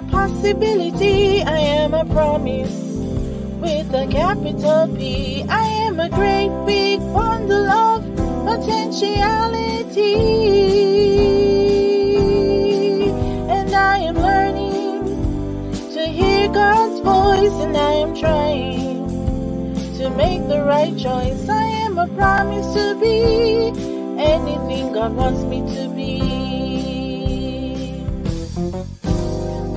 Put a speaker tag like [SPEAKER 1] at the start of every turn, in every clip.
[SPEAKER 1] a possibility, I am a promise with a capital P. I am a great big bundle of potentiality. And I am learning to hear God's voice, and I am trying to make the right choice. I am a promise to be anything God wants me to be.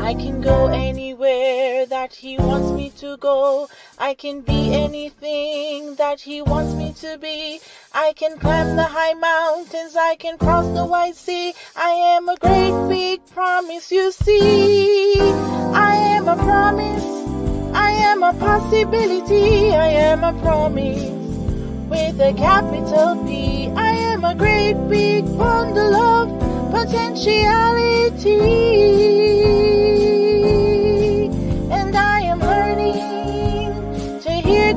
[SPEAKER 1] I can go anywhere that He wants me to go. I can be anything that He wants me to be. I can climb the high mountains. I can cross the wide sea. I am a great big promise, you see. I am a promise. I am a possibility. I am a promise with a capital P. I am a great big bundle of potentiality.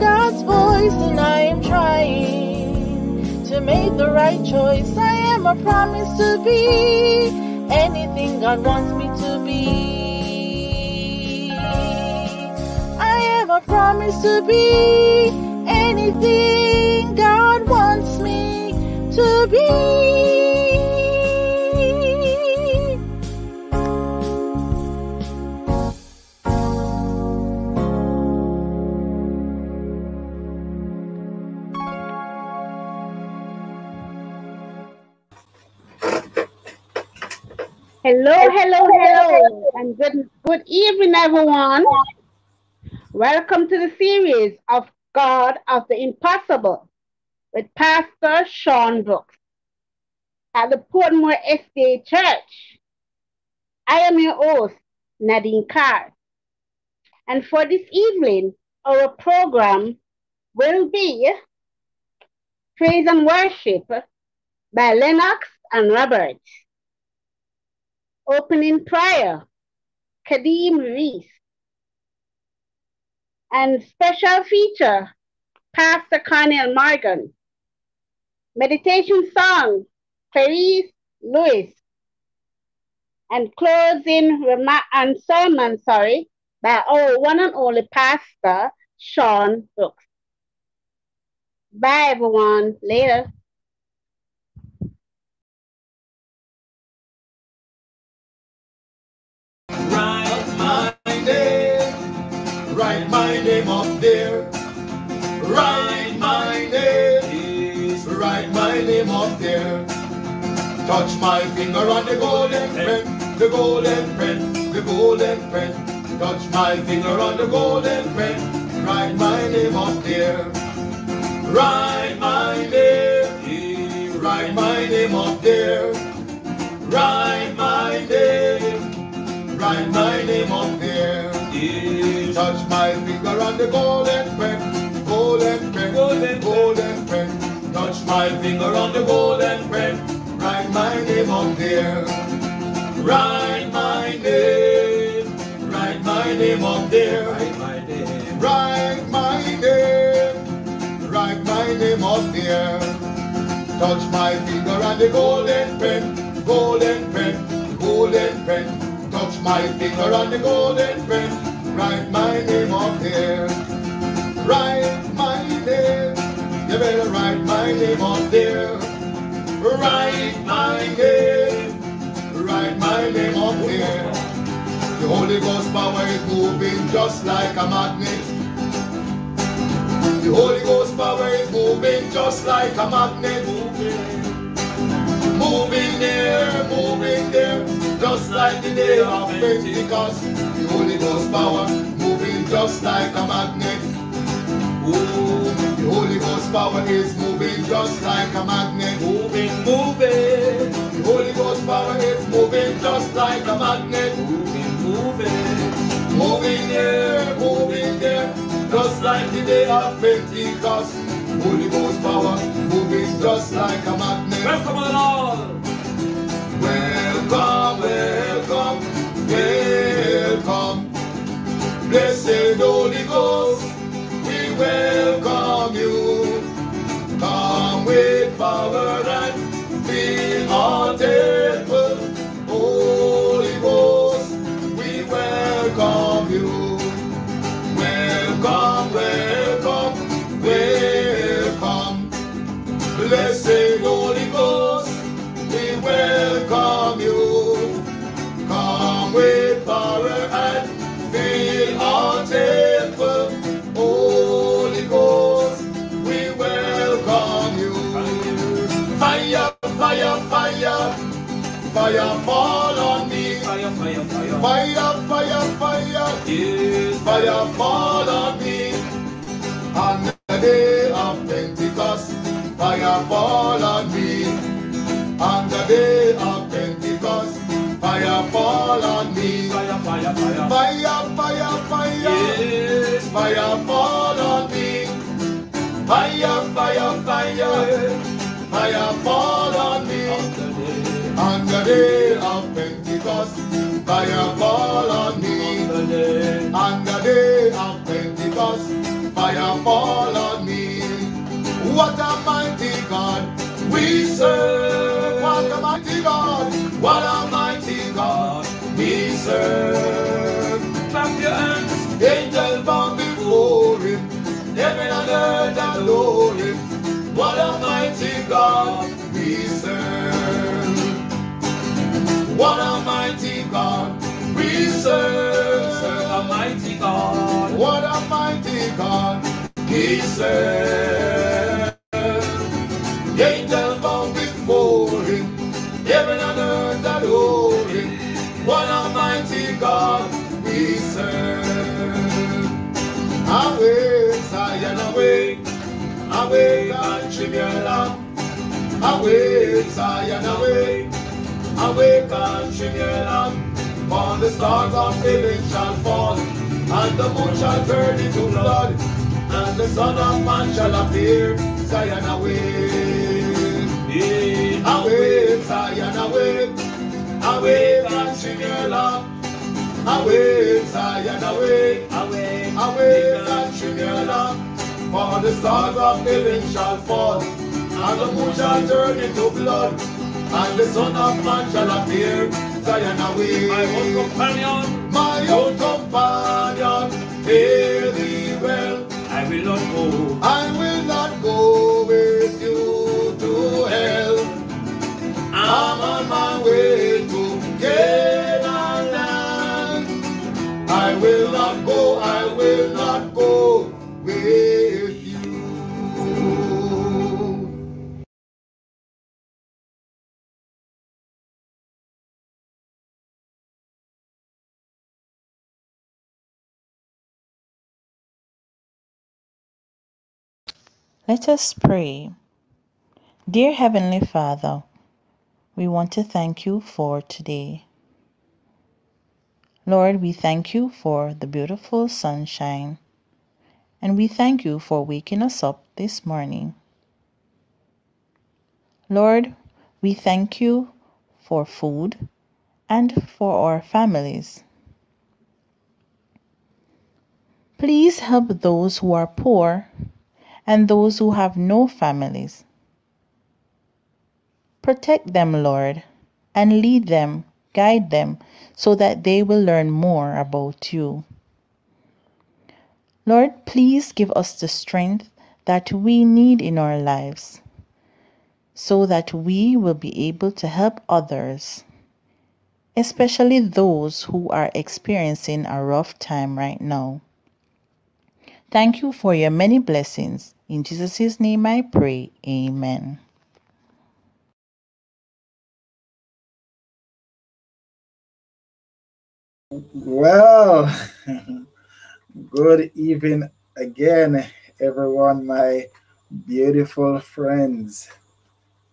[SPEAKER 1] God's voice, and I am trying to make the right choice. I am a promise to be anything God wants me to be. I am a promise to be anything God wants me to be.
[SPEAKER 2] Hello, hello, hello, and good, good evening, everyone. Welcome to the series of God of the Impossible with Pastor Shaun Brooks at the Portmore SDA Church. I am your host, Nadine Carr. And for this evening, our program will be Praise and Worship by Lennox and Roberts. Opening prayer, Kadeem Reese. And special feature, Pastor Cornell Morgan. Meditation song, Clarice Lewis. And closing remark and sermon, sorry, by our one and only Pastor Shaun Brooks. Bye, everyone. Later.
[SPEAKER 3] Write my name up there. Write my name, write my name up there. Touch my finger on the golden pen, the golden pen, the golden pen. Touch my finger on the golden pen, write my name up there. Write my name, write my name up there. Write my name, write my name up. Touch my finger on the golden pen, golden pen, golden, golden pen. Touch my finger on the golden pen, write my name up there. Write my name, write my name up there. Write my name, write my name, write my name up there. Touch my finger on the golden pen, golden pen, golden pen. Touch my finger on the golden pen, write my name up there. Write my name, you better write my name up there. Write my name, write my name up there. The Holy Ghost power is moving just like a magnet. The Holy Ghost power is moving just like a magnet. Moving there, moving there, just like the day of Pentecost. The Holy Ghost power moving just like a magnet. Ooh, the Holy Ghost power is moving just like a magnet. Moving, moving. The Holy Ghost power is moving just like a magnet. Moving, moving. Moving there, moving there, just like the day of Pentecost. Holy Ghost power moving just like a magnet. Welcome all. Welcome, welcome, welcome. Blessed Holy Ghost, we welcome you. Come with power and fill our fire fall on me.
[SPEAKER 4] Fire, fire, fire.
[SPEAKER 3] Fire, fire, fire,
[SPEAKER 4] Yes.
[SPEAKER 3] fire fall on me. On the day of Pentecost, fire fall on me. On the day of Pentecost, fire fall on me.
[SPEAKER 4] Fire, fire, fire.
[SPEAKER 3] Fire, fire, fire,
[SPEAKER 4] Yes.
[SPEAKER 3] fire fall on me. Fire, fire, fire, fire fall on me. On the day of Pentecost, fire fall on me. On the day of Pentecost, fire fall on me. What a mighty God we serve. What a mighty God. What a mighty God we serve.
[SPEAKER 4] Clap your hands.
[SPEAKER 3] Angels bow before him. Heaven and earth adore him. What a mighty God we serve. What a mighty God we serve.
[SPEAKER 4] Serve a mighty God.
[SPEAKER 3] What a mighty God we serve. Angels bow before him. Heaven and earth adore him. What a mighty God we serve. Awake, Zion, and trim your lamp. Awake, Zion, awake. Awake and lamp. For the stars of heaven shall fall, and the moon shall turn into blood, and the Son of Man shall appear. Zion, awake.
[SPEAKER 4] Yeah.
[SPEAKER 3] Awake, Zion, awake. Awake and lamp. Awake, Zion, awake.
[SPEAKER 4] Awake.
[SPEAKER 3] Awake and lamp. For the stars of heaven shall fall, and the moon shall turn into blood, and the Son of Man shall appear. Zion, awake.
[SPEAKER 4] My own companion.
[SPEAKER 3] My own companion, hear thee well.
[SPEAKER 4] I will not go.
[SPEAKER 3] I will not go with you to hell. Ah. I'm on my way
[SPEAKER 1] Let us pray. Dear Heavenly Father, we want to thank you for today. Lord, we thank you for the beautiful sunshine, and we thank you for waking us up this morning. Lord, we thank you for food and for our families. Please help those who are poor and those who have no families. Protect them, Lord, and lead them, guide them, so that they will learn more about you. Lord, please give us the strength that we need in our lives so that we will be able to help others, especially those who are experiencing a rough time right now. Thank you for your many blessings. In Jesus' name I pray. Amen.
[SPEAKER 5] Well, good evening again, everyone, my beautiful friends.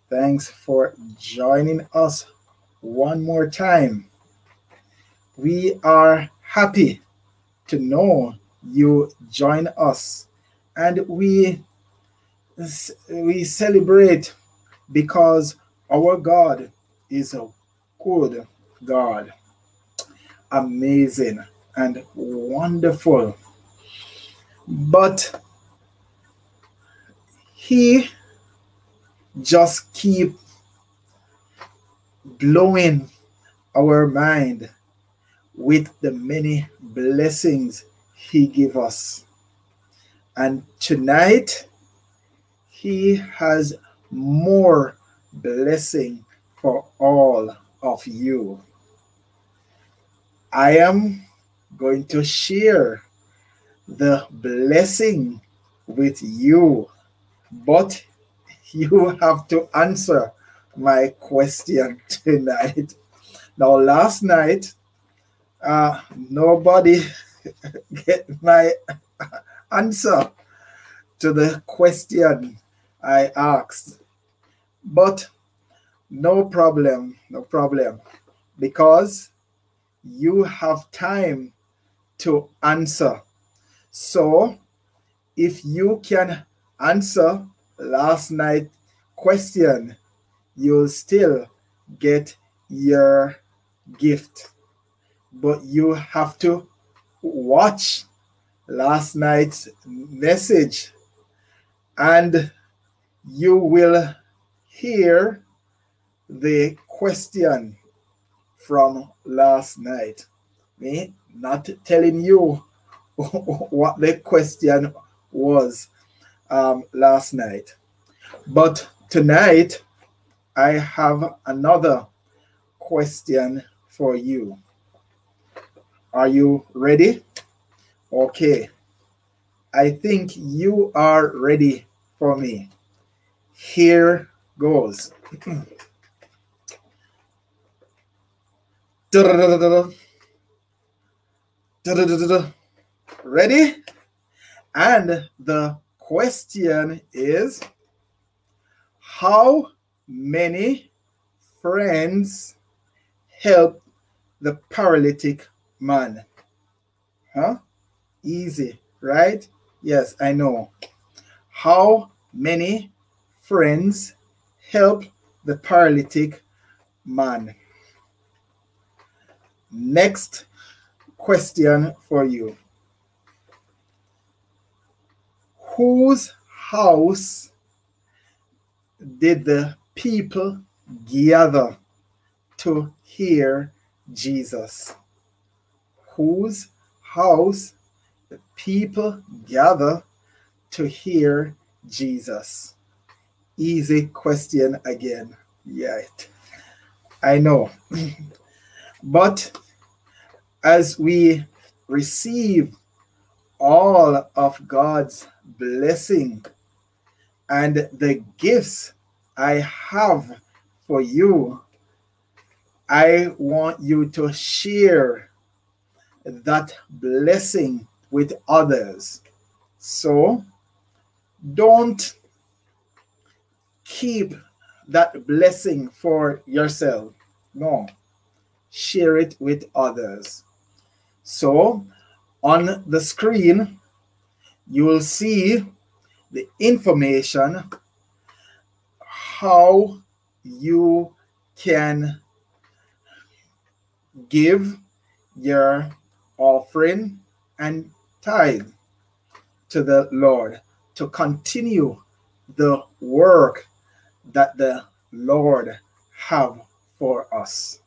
[SPEAKER 5] Thanks for joining us one more time. We are happy to know you join us and we we celebrate because our God is a good God amazing and wonderful. But he just keep blowing our mind with the many blessings he give us. And tonight, He has more blessing for all of you. I am going to share the blessing with you, but you have to answer my question tonight. Now, last night, uh, nobody get my answer to the question I asked. But no problem, no problem, because you have time to answer. So, if you can answer last night question, you'll still get your gift. But you have to watch last night's message and you will hear the question from last night. Me not telling you what the question was um, last night. But tonight, I have another question for you. Are you ready? Okay. I think you are ready for me. Here goes. Ready? And the question is How many friends help the paralytic man? Huh? Easy, right? Yes, I know. How many friends help the paralytic man? Next question for you. Whose house did the people gather to hear Jesus? Whose house the people gather to hear Jesus? Easy question again. Yeah, I know. but as we receive all of God's blessing and the gifts I have for you, I want you to share that blessing with others. So don't keep that blessing for yourself. No, share it with others. So on the screen, you will see the information how you can give your offering and tithe to the Lord to continue the work that the Lord have for us.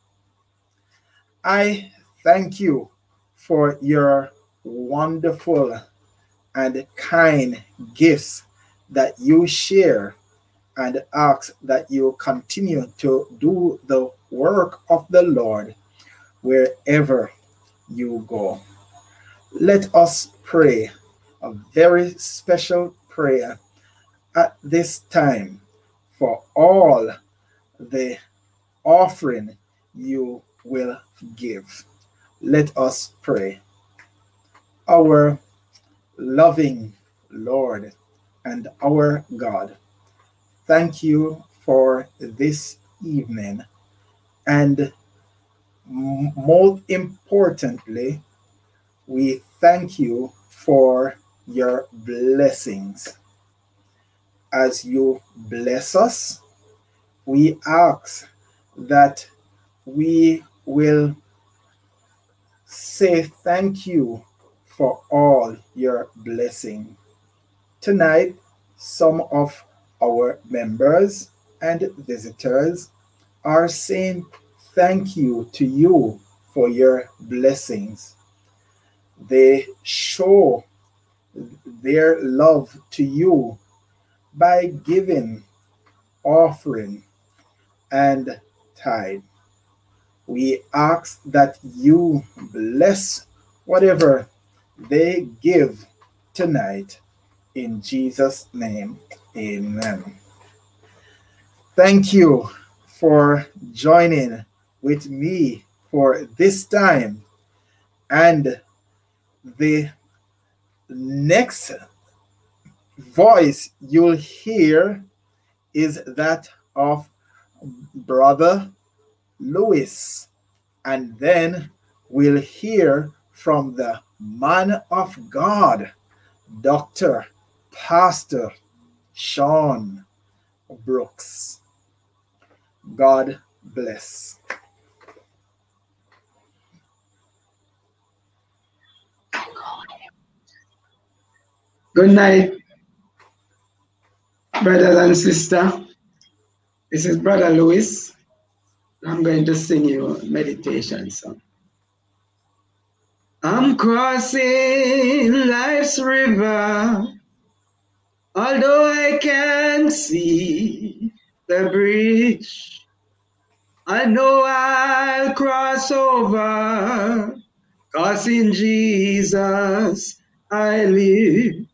[SPEAKER 5] I thank you for your wonderful and kind gifts that you share and ask that you continue to do the work of the Lord wherever you go. Let us pray a very special prayer at this time for all the offering you will give. Let us pray. Our loving Lord and our God, thank you for this evening. And more importantly, we thank you for your blessings. As you bless us, we ask that we will say thank you for all your blessing. Tonight, some of our members and visitors are saying thank you to you for your blessings. They show their love to you by giving, offering, and tithe. We ask that you bless whatever they give tonight. In Jesus' name, amen. Thank you for joining with me for this time. And the next voice you'll hear is that of Brother Lewis. And then we'll hear from the man of God, Dr. Pastor Shaun Brooks. God bless.
[SPEAKER 6] Good night, brothers and sisters. This is Brother Lewis. I'm going to sing you a meditation song. I'm crossing life's river, although I can't see the bridge. I know I'll cross over, cause in Jesus I live.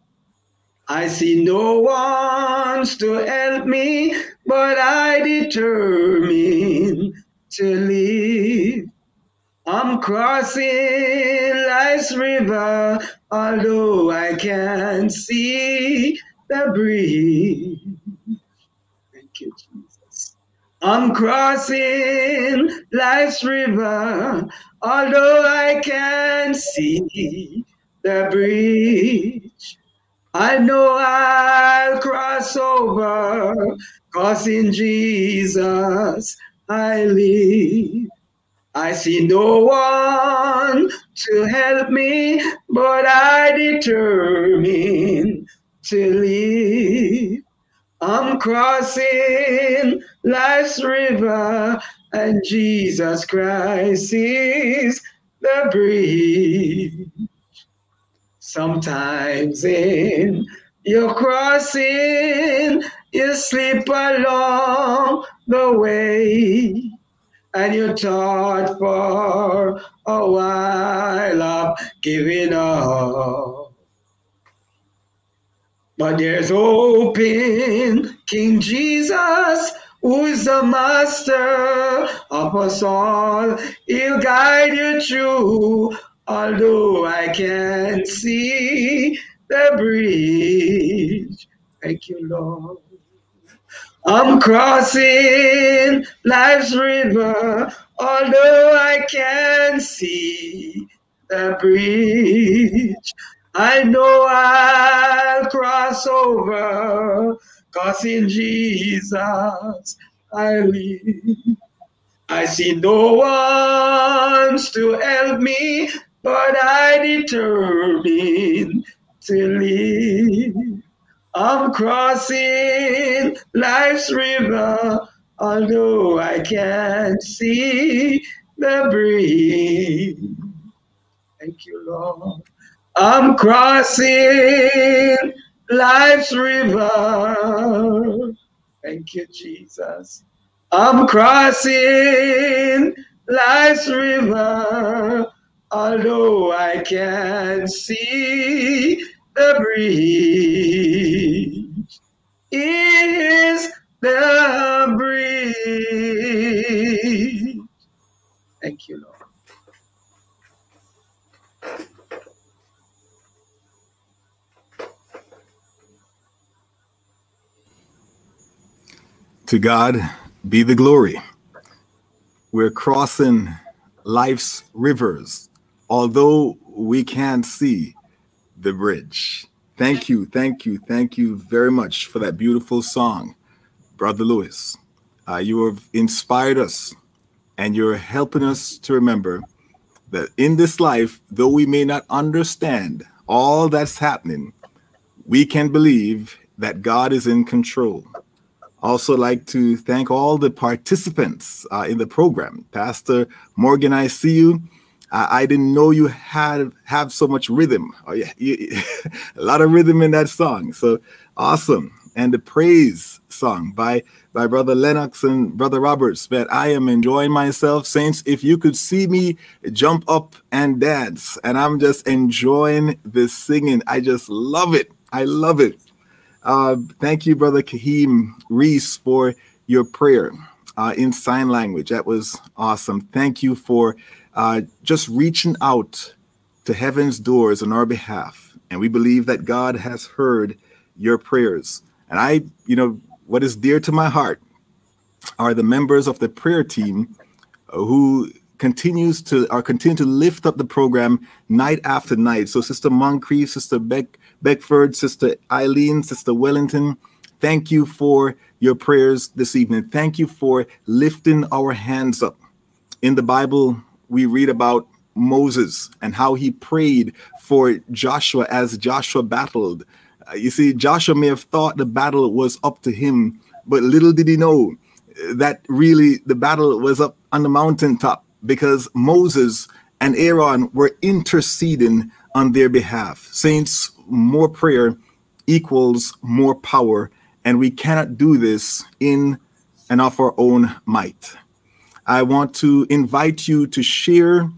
[SPEAKER 6] I see no one to help me, but I determine to live. I'm crossing life's river, although I can't see the breeze. Thank you, Jesus. I'm crossing life's river, although I can't see the bridge. I know I'll cross over, cause in Jesus I live. I see no one to help me, but I determine to live. I'm crossing life's river, and Jesus Christ is the bridge. Sometimes in your crossing, you slip along the way, and you thought for a while of giving up. But there's hope in King Jesus, who is the master of us all. He'll guide you through although I can't see the bridge. Thank you, Lord. I'm crossing life's river, although I can't see the bridge. I know I'll cross over, cause in Jesus I live. I see no one to help me, but I determine to live. I'm crossing life's river, although I can't see the bridge. Thank you, Lord. I'm crossing life's river. Thank you, Jesus. I'm crossing life's river, although I can't see the bridge. Is the bridge. Thank you, Lord.
[SPEAKER 5] To God be the glory. We're crossing life's rivers, although we can't see the bridge. Thank you, thank you, thank you very much for that beautiful song, Brother Lewis. Uh, you have inspired us and you're helping us to remember that in this life, though we may not understand all that's happening, we can believe that God is in control. Also, like to thank all the participants uh, in the program. Pastor Morgan, I see you.
[SPEAKER 7] I, I didn't know you had have so much rhythm. Oh yeah, you, a lot of rhythm in that song. So awesome. And the praise song by by Brother Lennox and Brother Roberts. But I am enjoying myself. Saints, if you could see me jump up and dance, and I'm just enjoying this singing. I just love it. I love it. Uh, thank you, Brother Kadeem Reese, for your prayer uh, in sign language. That was awesome. Thank you for uh, just reaching out to heaven's doors on our behalf. And we believe that God has heard your prayers. And I, you know, what is dear to my heart are the members of the prayer team who continues to are continue to lift up the program night after night. So Sister Moncrief, Sister Beck Beckford, Sister Eileen, Sister Wellington, thank you for your prayers this evening. Thank you for lifting our hands up. In the Bible, we read about Moses and how he prayed for Joshua as Joshua battled. Uh, you see, Joshua may have thought the battle was up to him, but little did he know that really the battle was up on the mountaintop because Moses and Aaron were interceding on their behalf. Saints, more prayer equals more power and we cannot do this in and of our own might. I want to invite you to share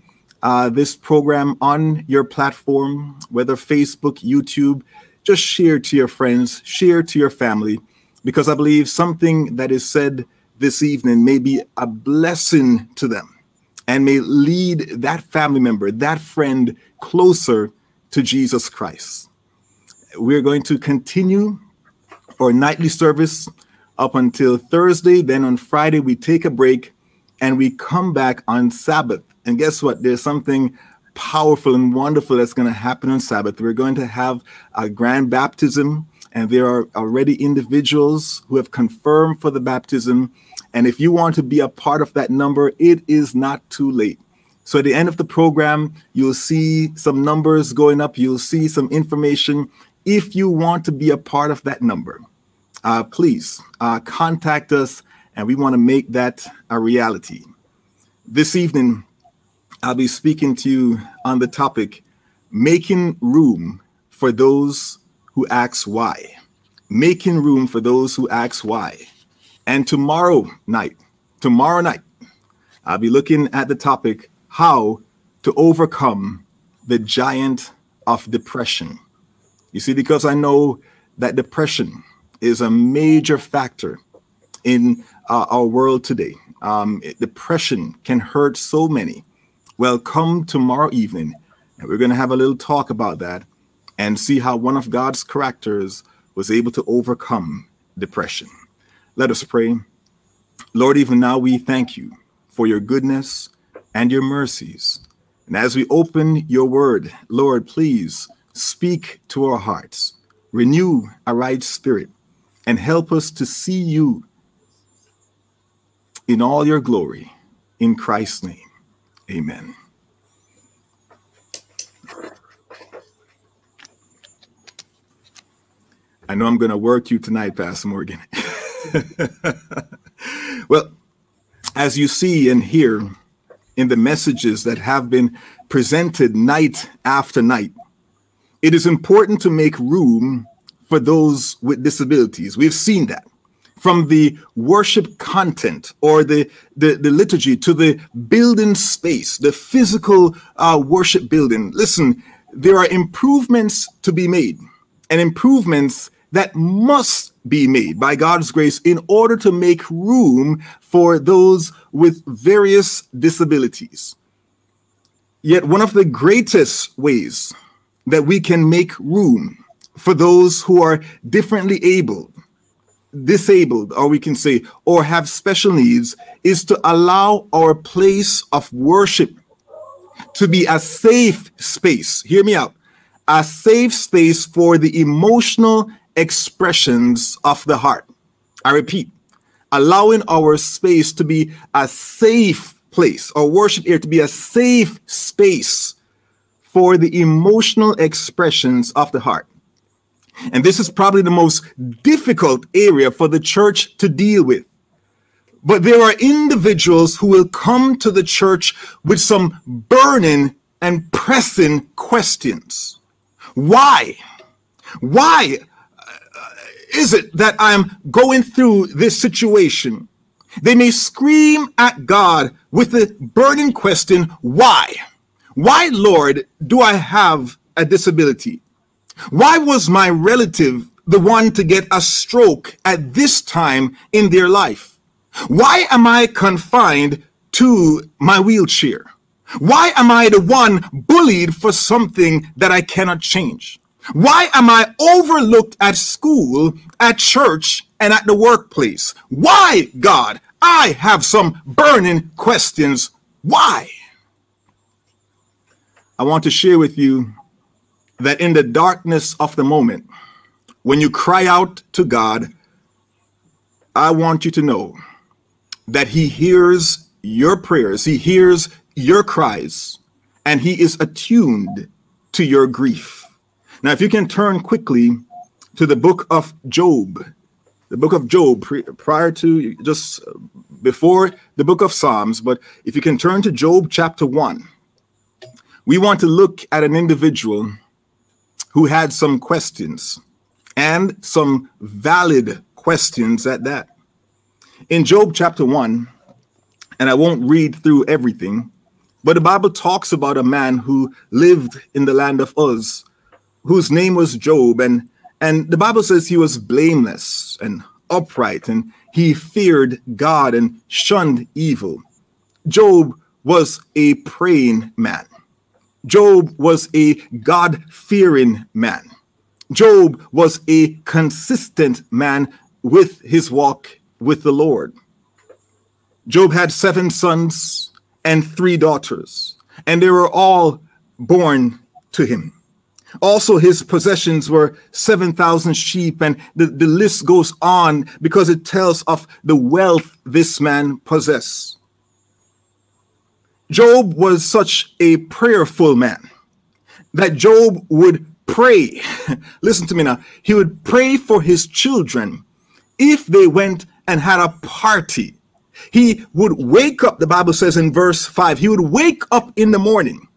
[SPEAKER 7] uh, this program on your platform, whether Facebook, YouTube. Just share to your friends, share to your family, because I believe something that is said this evening may be a blessing to them and may lead that family member, that friend closer to Jesus Christ. We're going to continue our nightly service up until Thursday. Then on Friday, we take a break and we come back on Sabbath. And guess what? There's something powerful and wonderful that's going to happen on Sabbath. We're going to have a grand baptism, and there are already individuals who have confirmed for the baptism. And if you want to be a part of that number, it is not too late. So at the end of the program, you'll see some numbers going up. You'll see some information if you want to be a part of that number, uh, please uh, contact us and we want to make that a reality. This evening, I'll be speaking to you on the topic making room for those who ask why. Making room for those who ask why. And tomorrow night, tomorrow night, I'll be looking at the topic how to overcome the giant of depression. You see, because I know that depression is a major factor in uh, our world today. Um, depression can hurt so many. Well, come tomorrow evening, and we're going to have a little talk about that and see how one of God's characters was able to overcome depression. Let us pray. Lord, even now we thank you for your goodness and your mercies. And as we open your word, Lord, please Speak to our hearts, renew a right spirit, and help us to see you in all your glory. In Christ's name, amen. I know I'm going to work you tonight, Pastor Morgan. well, as you see and hear in the messages that have been presented night after night, it is important to make room for those with disabilities. We've seen that from the worship content or the, the, the liturgy to the building space, the physical uh, worship building. Listen, there are improvements to be made and improvements that must be made by God's grace in order to make room for those with various disabilities. Yet, one of the greatest ways that we can make room for those who are differently able, disabled, or we can say, or have special needs, is to allow our place of worship to be a safe space. Hear me out. A safe space for the emotional expressions of the heart. I repeat, allowing our space to be a safe place, or worship here to be a safe space for the emotional expressions of the heart. And this is probably the most difficult area for the church to deal with. But there are individuals who will come to the church with some burning and pressing questions. Why? Why uh, is it that I'm going through this situation? They may scream at God with the burning question, Why? Why, Lord, do I have a disability? Why was my relative the one to get a stroke at this time in their life? Why am I confined to my wheelchair? Why am I the one bullied for something that I cannot change? Why am I overlooked at school, at church, and at the workplace? Why, God? I have some burning questions. Why? I want to share with you that in the darkness of the moment, when you cry out to God, I want you to know that He hears your prayers, He hears your cries, and He is attuned to your grief. Now, if you can turn quickly to the book of Job, the book of Job, prior to just uh, before the book of Psalms, but if you can turn to Job chapter 1, we want to look at an individual who had some questions and some valid questions at that. In Job chapter 1, and I won't read through everything, but the Bible talks about a man who lived in the land of Uz, whose name was Job, and and the Bible says he was blameless and upright, and he feared God and shunned evil. Job was a praying man. Job was a God fearing man. Job was a consistent man with his walk with the Lord. Job had seven sons and three daughters, and they were all born to him. Also, his possessions were 7,000 sheep, and the, the list goes on because it tells of the wealth this man possessed. Job was such a prayerful man that Job would pray. Listen to me now. He would pray for his children if they went and had a party. He would wake up, the Bible says in verse 5, he would wake up in the morning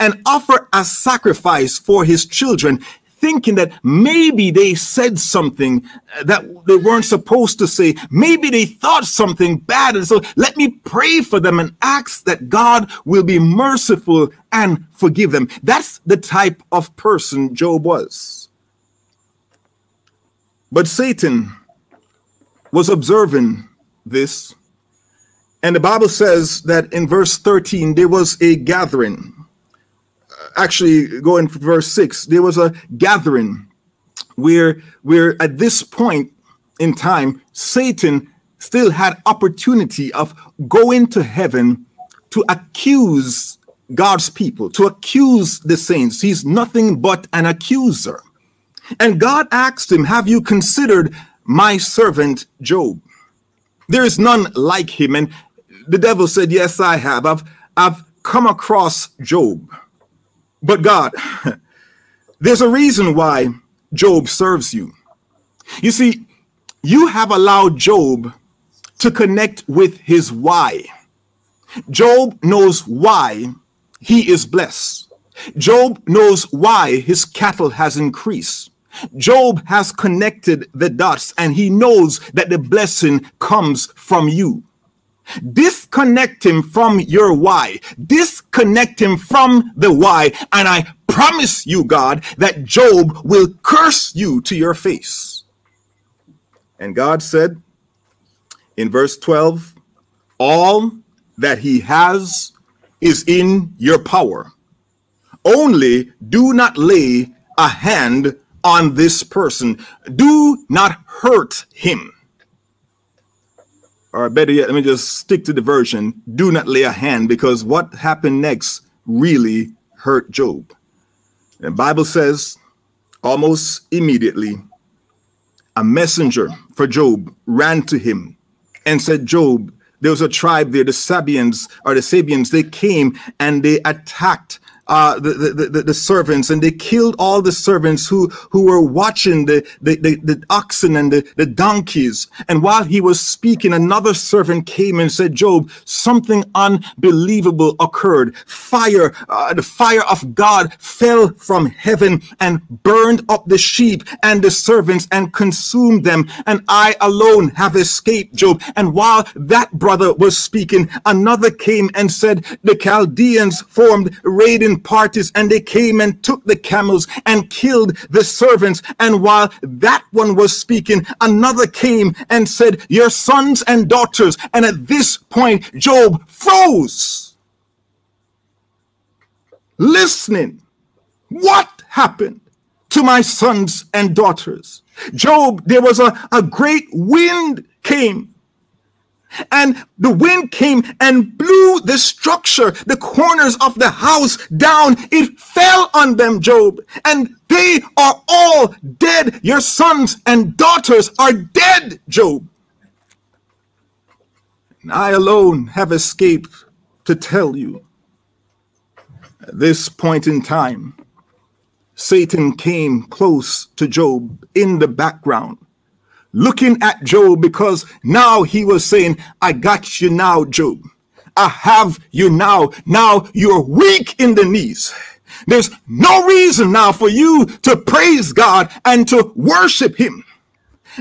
[SPEAKER 7] and offer a sacrifice for his children thinking that maybe they said something uh, that they weren't supposed to say. Maybe they thought something bad. And so let me pray for them and ask that God will be merciful and forgive them. That's the type of person Job was. But Satan was observing this. And the Bible says that in verse 13, there was a gathering actually going for verse 6 there was a gathering where where at this point in time satan still had opportunity of going to heaven to accuse god's people to accuse the saints. He's nothing but an accuser. And god asked him have you considered my servant job? There is none like him. And the devil said yes i have. I've i've come across job but God, there's a reason why Job serves you. You see, you have allowed Job to connect with his why. Job knows why he is blessed. Job knows why his cattle has increased. Job has connected the dots and he knows that the blessing comes from you. Disconnect him from your why. Disconnect him from the why. And I promise you, God, that Job will curse you to your face. And God said in verse 12, All that he has is in your power. Only do not lay a hand on this person, do not hurt him or better yet, let me just stick to the version do not lay a hand because what happened next really hurt Job. The Bible says almost immediately a messenger for Job ran to him and said, Job, there was a tribe there, the Sabeans or the Sabeans, they came and they attacked uh, the, the, the, the servants and they killed all the servants who, who were watching the, the, the, the oxen and the, the donkeys. And while he was speaking, another servant came and said, Job, something unbelievable occurred. Fire, uh, the fire of God fell from heaven and burned up the sheep and the servants and consumed them. And I alone have escaped, Job. And while that brother was speaking, another came and said, the Chaldeans formed raiding parties and they came and took the camels and killed the servants. And while that one was speaking, another came and said, Your sons and daughters. And at this point, Job froze, listening. What happened to my sons and daughters? Job, there was a, a great wind came and the wind came and blew the structure, the corners of the house down. It fell on them, Job, and they are all dead. Your sons and daughters are dead, Job. And I alone have escaped to tell you. At this point in time, Satan came close to Job in the background looking at Job because now he was saying, I got you now, Job. I have you now. Now you're weak in the knees. There's no reason now for you to praise God and to worship him.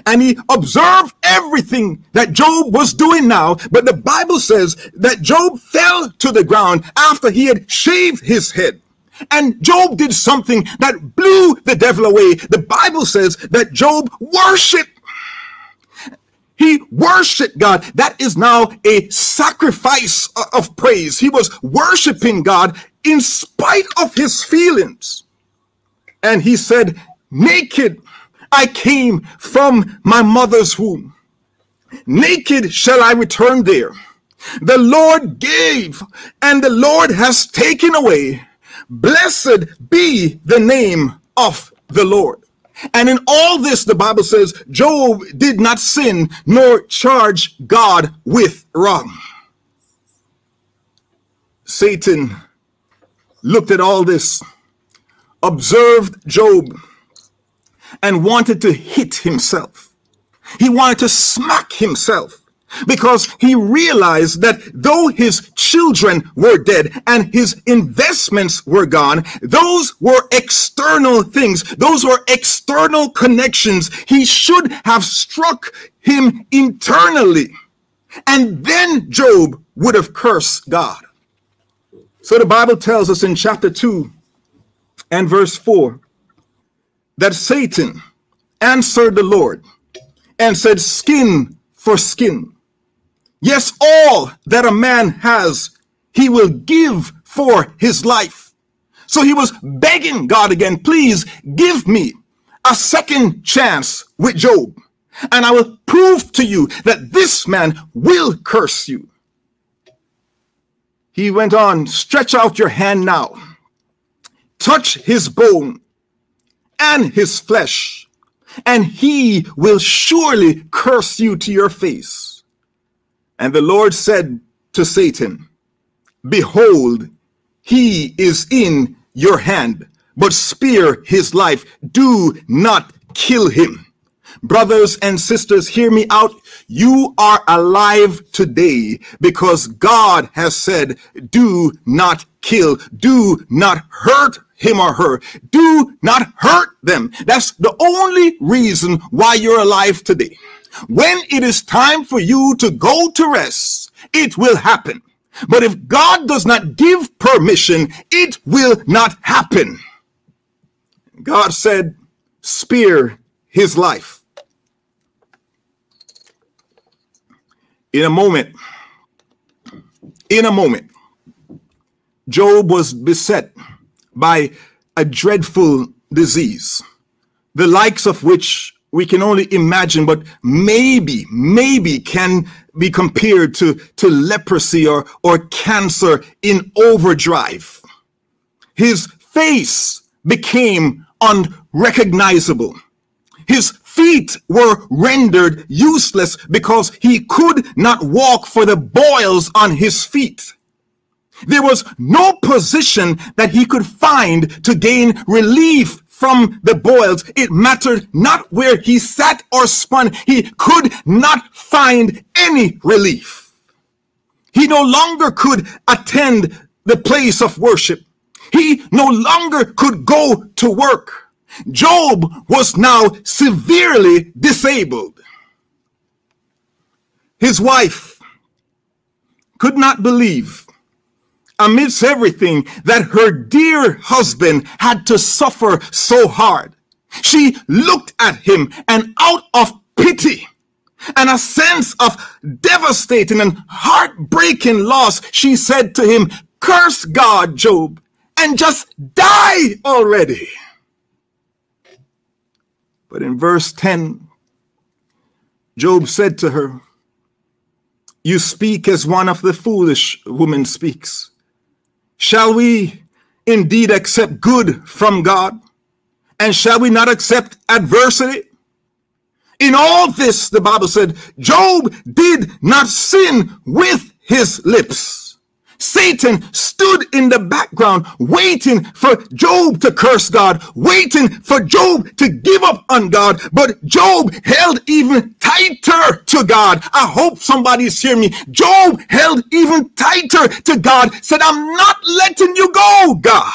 [SPEAKER 7] And he observed everything that Job was doing now. But the Bible says that Job fell to the ground after he had shaved his head. And Job did something that blew the devil away. The Bible says that Job worshiped he worshiped God. That is now a sacrifice of praise. He was worshiping God in spite of his feelings. And he said, Naked I came from my mother's womb. Naked shall I return there. The Lord gave, and the Lord has taken away. Blessed be the name of the Lord. And in all this, the Bible says Job did not sin nor charge God with wrong. Satan looked at all this, observed Job, and wanted to hit himself. He wanted to smack himself because he realized that though his children were dead and his investments were gone, those were external things, those were external connections. He should have struck him internally. And then Job would have cursed God. So the Bible tells us in chapter 2 and verse 4 that Satan answered the Lord and said, Skin for skin Yes, all that a man has, he will give for his life. So he was begging God again, please give me a second chance with Job, and I will prove to you that this man will curse you. He went on, stretch out your hand now, touch his bone and his flesh, and he will surely curse you to your face. And the Lord said to Satan, Behold, he is in your hand, but spare his life. Do not kill him. Brothers and sisters, hear me out. You are alive today because God has said, do not kill, do not hurt him or her. Do not hurt them. That's the only reason why you're alive today. When it is time for you to go to rest, it will happen. But if God does not give permission, it will not happen. God said, Spear his life. In a moment, in a moment, Job was beset by a dreadful disease, the likes of which we can only imagine, but maybe, maybe can be compared to, to leprosy or, or cancer in overdrive. His face became unrecognizable. His feet were rendered useless because he could not walk for the boils on his feet. There was no position that he could find to gain relief from the boils. It mattered not where he sat or spun. He could not find any relief. He no longer could attend the place of worship. He no longer could go to work. Job was now severely disabled. His wife could not believe amidst everything that her dear husband had to suffer so hard. She looked at him and out of pity and a sense of devastating and heartbreaking loss, she said to him, curse God, Job, and just die already. But in verse 10, Job said to her, You speak as one of the foolish women speaks. Shall we indeed accept good from God? And shall we not accept adversity? In all this, the Bible said, Job did not sin with his lips. Satan stood in the background waiting for Job to curse God, waiting for Job to give up on God. But Job held even tighter to God. I hope somebody's hearing me. Job held even tighter to God, said, I'm not letting you go, God.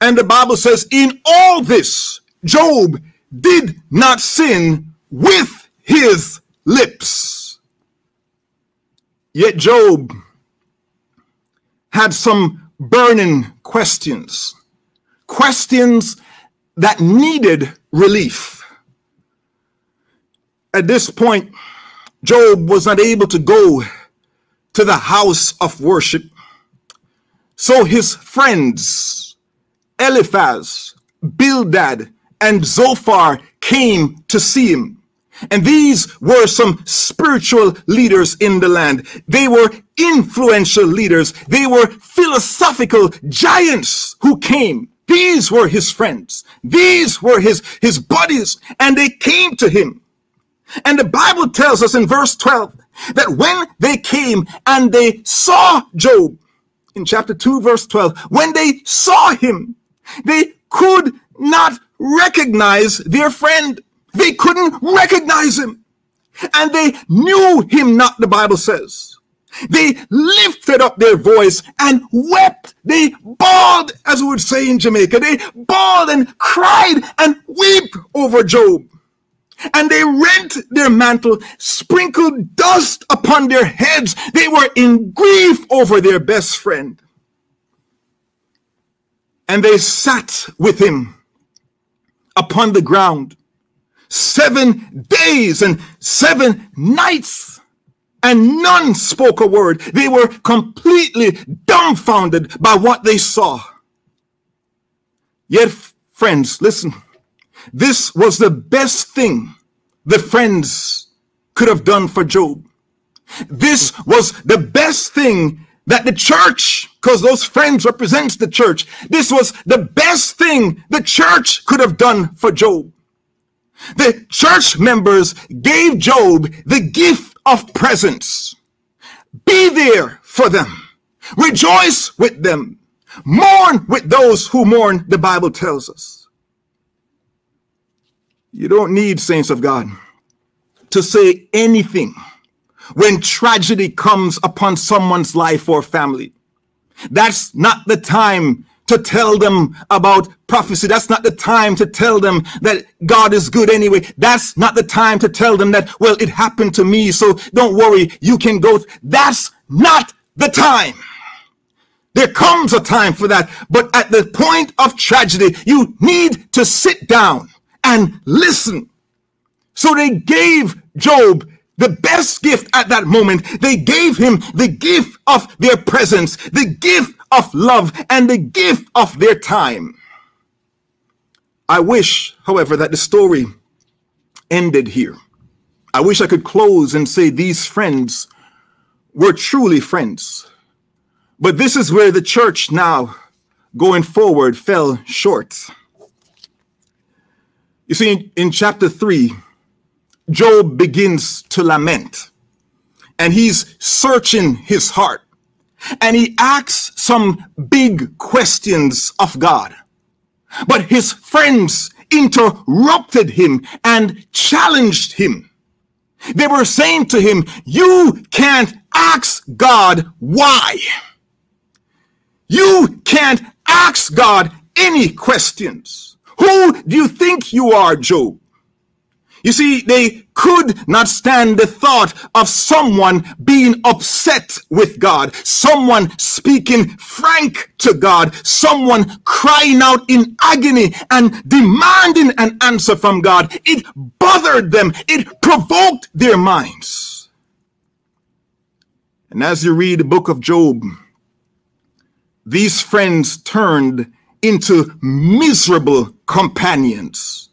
[SPEAKER 7] And the Bible says, in all this, Job did not sin with his lips. Yet Job had some burning questions, questions that needed relief. At this point, Job was not able to go to the house of worship. So his friends, Eliphaz, Bildad, and Zophar came to see him. And these were some spiritual leaders in the land. They were influential leaders. They were philosophical giants who came. These were his friends. These were his, his buddies. And they came to him. And the Bible tells us in verse 12 that when they came and they saw Job, in chapter 2, verse 12, when they saw him, they could not recognize their friend. They couldn't recognize him. And they knew him not, the Bible says. They lifted up their voice and wept. They bawled, as we would say in Jamaica. They bawled and cried and wept over Job. And they rent their mantle, sprinkled dust upon their heads. They were in grief over their best friend. And they sat with him upon the ground seven days and seven nights, and none spoke a word. They were completely dumbfounded by what they saw. Yet, friends, listen, this was the best thing the friends could have done for Job. This was the best thing that the church, because those friends represents the church, this was the best thing the church could have done for Job. The church members gave Job the gift of presence. Be there for them. Rejoice with them. Mourn with those who mourn, the Bible tells us. You don't need, saints of God, to say anything when tragedy comes upon someone's life or family. That's not the time to tell them about prophecy. That's not the time to tell them that God is good anyway. That's not the time to tell them that, well, it happened to me, so don't worry, you can go. That's not the time. There comes a time for that. But at the point of tragedy, you need to sit down and listen. So they gave Job the best gift at that moment. They gave him the gift of their presence, the gift of love and the gift of their time. I wish, however, that the story ended here. I wish I could close and say these friends were truly friends. But this is where the church now going forward fell short. You see, in, in chapter 3, Job begins to lament and he's searching his heart and he asks some big questions of God. But his friends interrupted him and challenged him. They were saying to him, You can't ask God why. You can't ask God any questions. Who do you think you are, Job? You see, they could not stand the thought of someone being upset with God, someone speaking frank to God, someone crying out in agony and demanding an answer from God. It bothered them, it provoked their minds. And as you read the book of Job, these friends turned into miserable companions.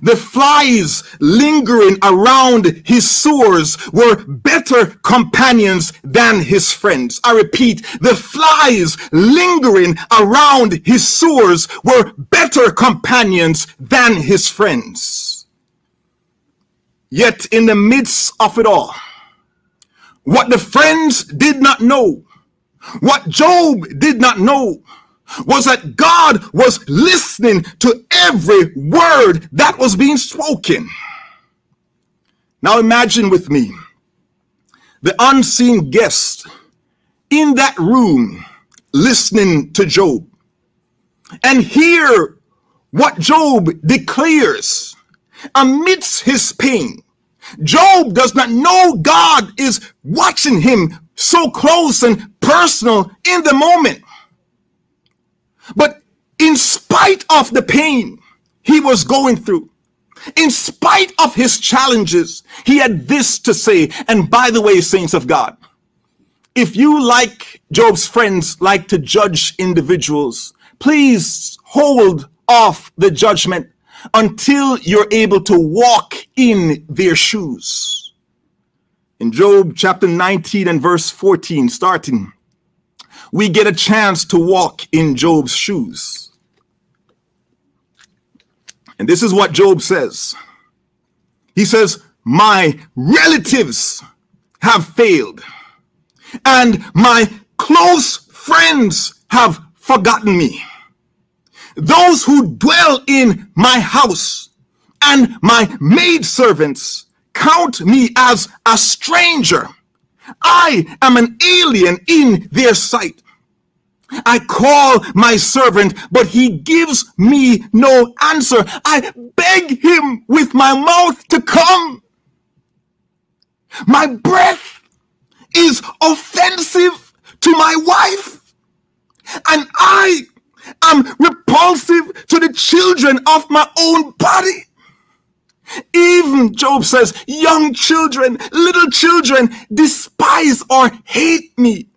[SPEAKER 7] The flies lingering around his sores were better companions than his friends. I repeat, the flies lingering around his sores were better companions than his friends. Yet in the midst of it all, what the friends did not know, what Job did not know, was that God was listening to every word that was being spoken. Now imagine with me the unseen guest in that room listening to Job and hear what Job declares amidst his pain. Job does not know God is watching him so close and personal in the moment. But in spite of the pain he was going through, in spite of his challenges, he had this to say. And by the way, saints of God, if you, like Job's friends, like to judge individuals, please hold off the judgment until you're able to walk in their shoes. In Job chapter 19 and verse 14, starting, we get a chance to walk in Job's shoes. And this is what Job says. He says, My relatives have failed, and my close friends have forgotten me. Those who dwell in my house and my maidservants count me as a stranger. I am an alien in their sight. I call my servant, but he gives me no answer. I beg him with my mouth to come. My breath is offensive to my wife, and I am repulsive to the children of my own body. Even Job says, young children, little children despise or hate me.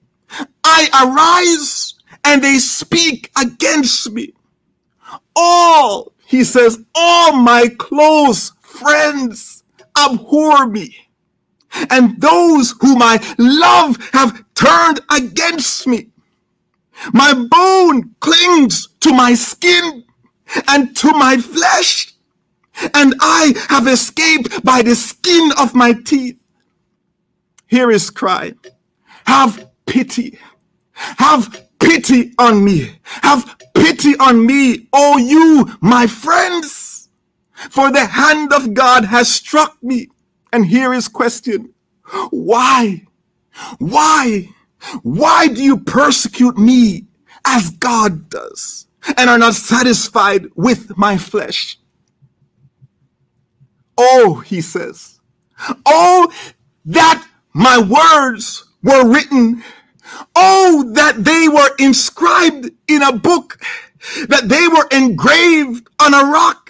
[SPEAKER 7] I arise and they speak against me. All, he says, all my close friends abhor me. And those whom I love have turned against me. My bone clings to my skin and to my flesh, and I have escaped by the skin of my teeth. Here is cry. Have pity. Have pity on me. Have pity on me, O you, my friends. For the hand of God has struck me. And here is question. Why? Why? Why do you persecute me as God does and are not satisfied with my flesh? Oh, he says, oh, that my words were written. Oh, that they were inscribed in a book, that they were engraved on a rock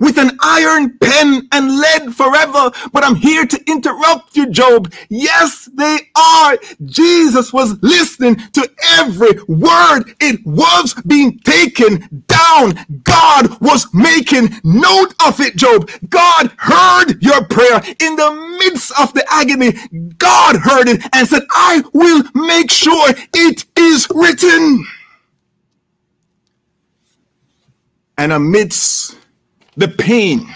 [SPEAKER 7] with an iron pen and lead forever. But I'm here to interrupt you, Job. Yes, they are. Jesus was listening to every word. It was being taken down. God was making note of it, Job. God heard your prayer in the midst of the agony. God heard it and said, I will make sure it is written. And amidst the pain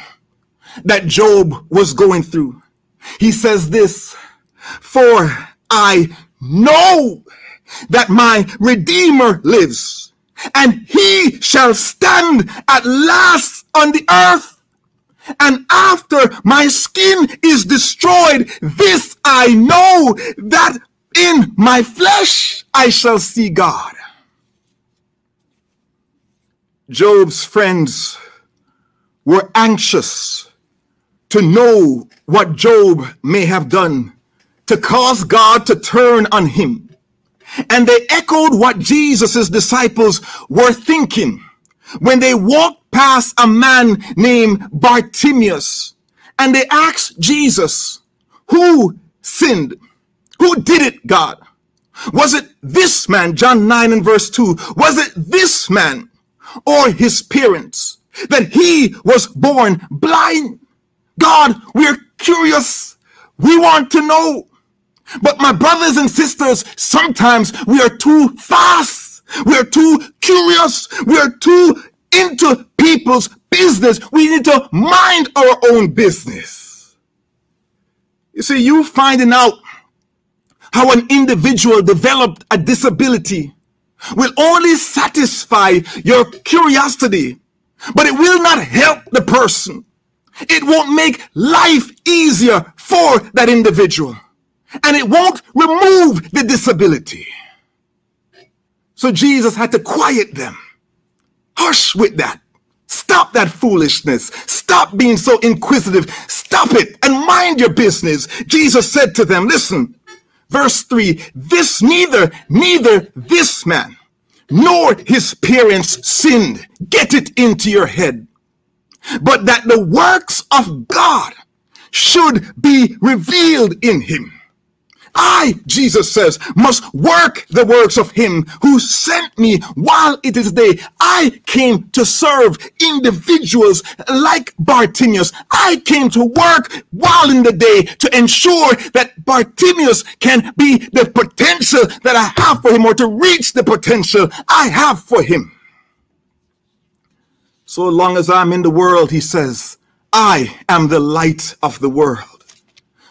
[SPEAKER 7] that Job was going through. He says this, for I know that my Redeemer lives, and he shall stand at last on the earth. And after my skin is destroyed, this I know that in my flesh I shall see God. Job's friends were anxious to know what Job may have done to cause God to turn on him. And they echoed what Jesus' disciples were thinking when they walked past a man named Bartimaeus and they asked Jesus, Who sinned? Who did it, God? Was it this man, John 9 and verse 2? Was it this man or his parents that he was born blind? God, we're curious. We want to know. But my brothers and sisters, sometimes we are too fast. We're too curious. We're too into people's business. We need to mind our own business. You see, you finding out how an individual developed a disability will only satisfy your curiosity, but it will not help the person. It won't make life easier for that individual and it won't remove the disability. So Jesus had to quiet them. Hush with that. Stop that foolishness. Stop being so inquisitive. Stop it and mind your business. Jesus said to them, listen, verse 3 this neither, neither this man nor his parents sinned. Get it into your head. But that the works of God should be revealed in him. I, Jesus says, must work the works of him who sent me while it is day. I came to serve individuals like Bartimaeus. I came to work while in the day to ensure that Bartimaeus can be the potential that I have for him or to reach the potential I have for him. So long as I'm in the world, he says, I am the light of the world.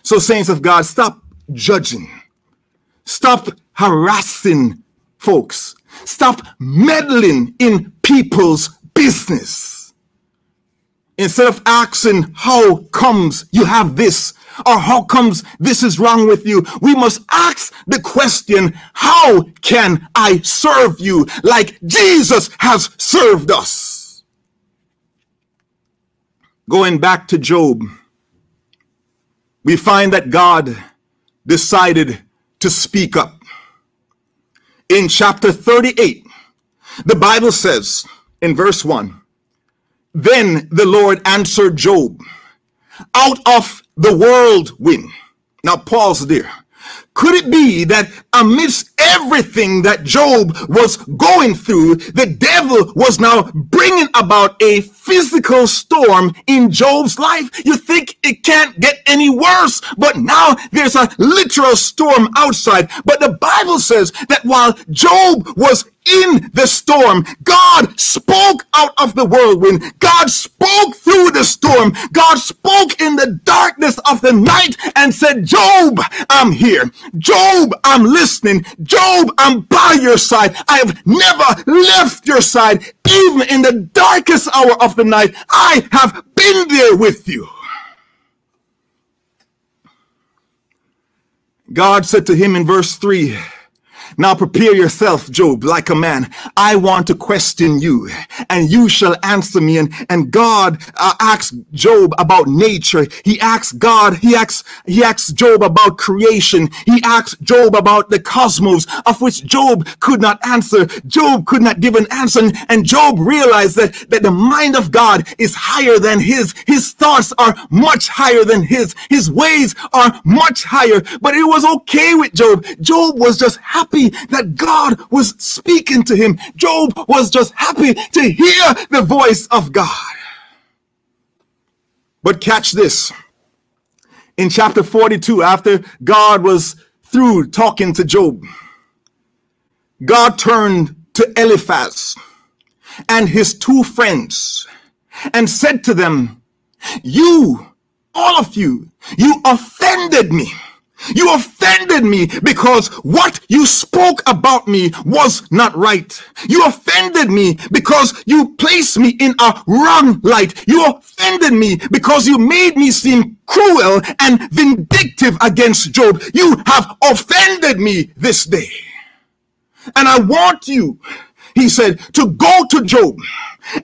[SPEAKER 7] So, saints of God, stop judging. Stop harassing folks. Stop meddling in people's business. Instead of asking, how comes you have this? Or how comes this is wrong with you? We must ask the question, how can I serve you like Jesus has served us? Going back to Job, we find that God decided to speak up. In chapter 38, the Bible says in verse 1 Then the Lord answered Job out of the whirlwind. Now, pause there. Could it be that amidst everything that Job was going through, the devil was now bringing about a physical storm in Job's life? You think it can't get any worse, but now there's a literal storm outside. But the Bible says that while Job was in the storm. God spoke out of the whirlwind. God spoke through the storm. God spoke in the darkness of the night and said, Job, I'm here. Job, I'm listening. Job, I'm by your side. I have never left your side. Even in the darkest hour of the night, I have been there with you. God said to him in verse 3, now prepare yourself, Job, like a man. I want to question you, and you shall answer me. And, and God uh, asks Job about nature. He asks God, he asks, he asks Job about creation. He asks Job about the cosmos, of which Job could not answer. Job could not give an answer. And Job realized that, that the mind of God is higher than his. His thoughts are much higher than his. His ways are much higher. But it was okay with Job. Job was just happy that God was speaking to him. Job was just happy to hear the voice of God. But catch this. In chapter 42, after God was through talking to Job, God turned to Eliphaz and his two friends and said to them, You, all of you, you offended me You offended me because what you spoke about me was not right. You offended me because you placed me in a wrong light. You offended me because you made me seem cruel and vindictive against Job. You have offended me this day. And I want you, he said, to go to Job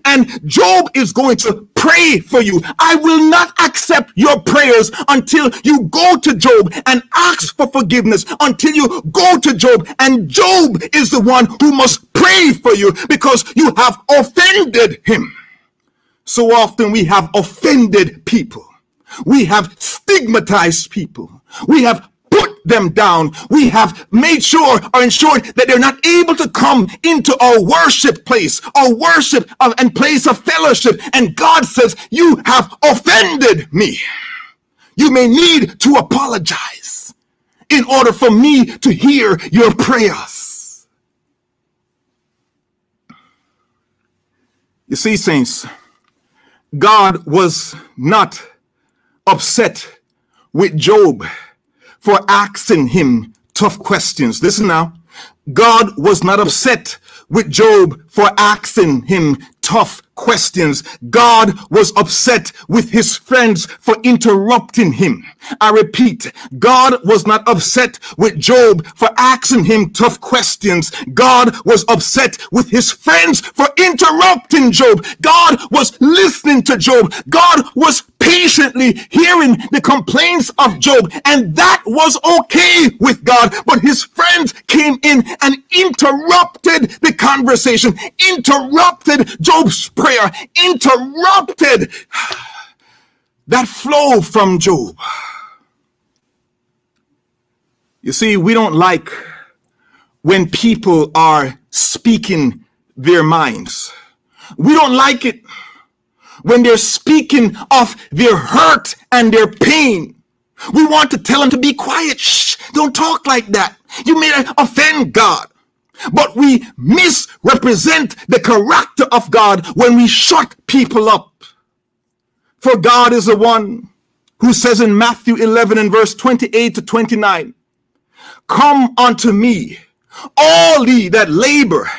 [SPEAKER 7] and Job is going to pray for you. I will not accept your prayers until you go to Job and ask for forgiveness, until you go to Job. And Job is the one who must pray for you because you have offended him. So often we have offended people. We have stigmatized people. We have them down. We have made sure or ensured that they're not able to come into our worship place, our worship of, and place of fellowship. And God says, You have offended me. You may need to apologize in order for me to hear your prayers. You see, saints, God was not upset with Job for asking him tough questions. Listen now. God was not upset with Job for asking him tough questions. God was upset with his friends for interrupting him. I repeat, God was not upset with Job for asking him tough questions. God was upset with his friends for interrupting Job. God was listening to Job. God was patiently hearing the complaints of Job, and that was okay with God. But his friends came in and interrupted the conversation, interrupted Job's prayer, interrupted that flow from Job. You see, we don't like when people are speaking their minds. We don't like it when they're speaking of their hurt and their pain. We want to tell them to be quiet. Shh, don't talk like that. You may offend God. But we misrepresent the character of God when we shut people up. For God is the one who says in Matthew 11 and verse 28 to 29, Come unto me, all ye that labor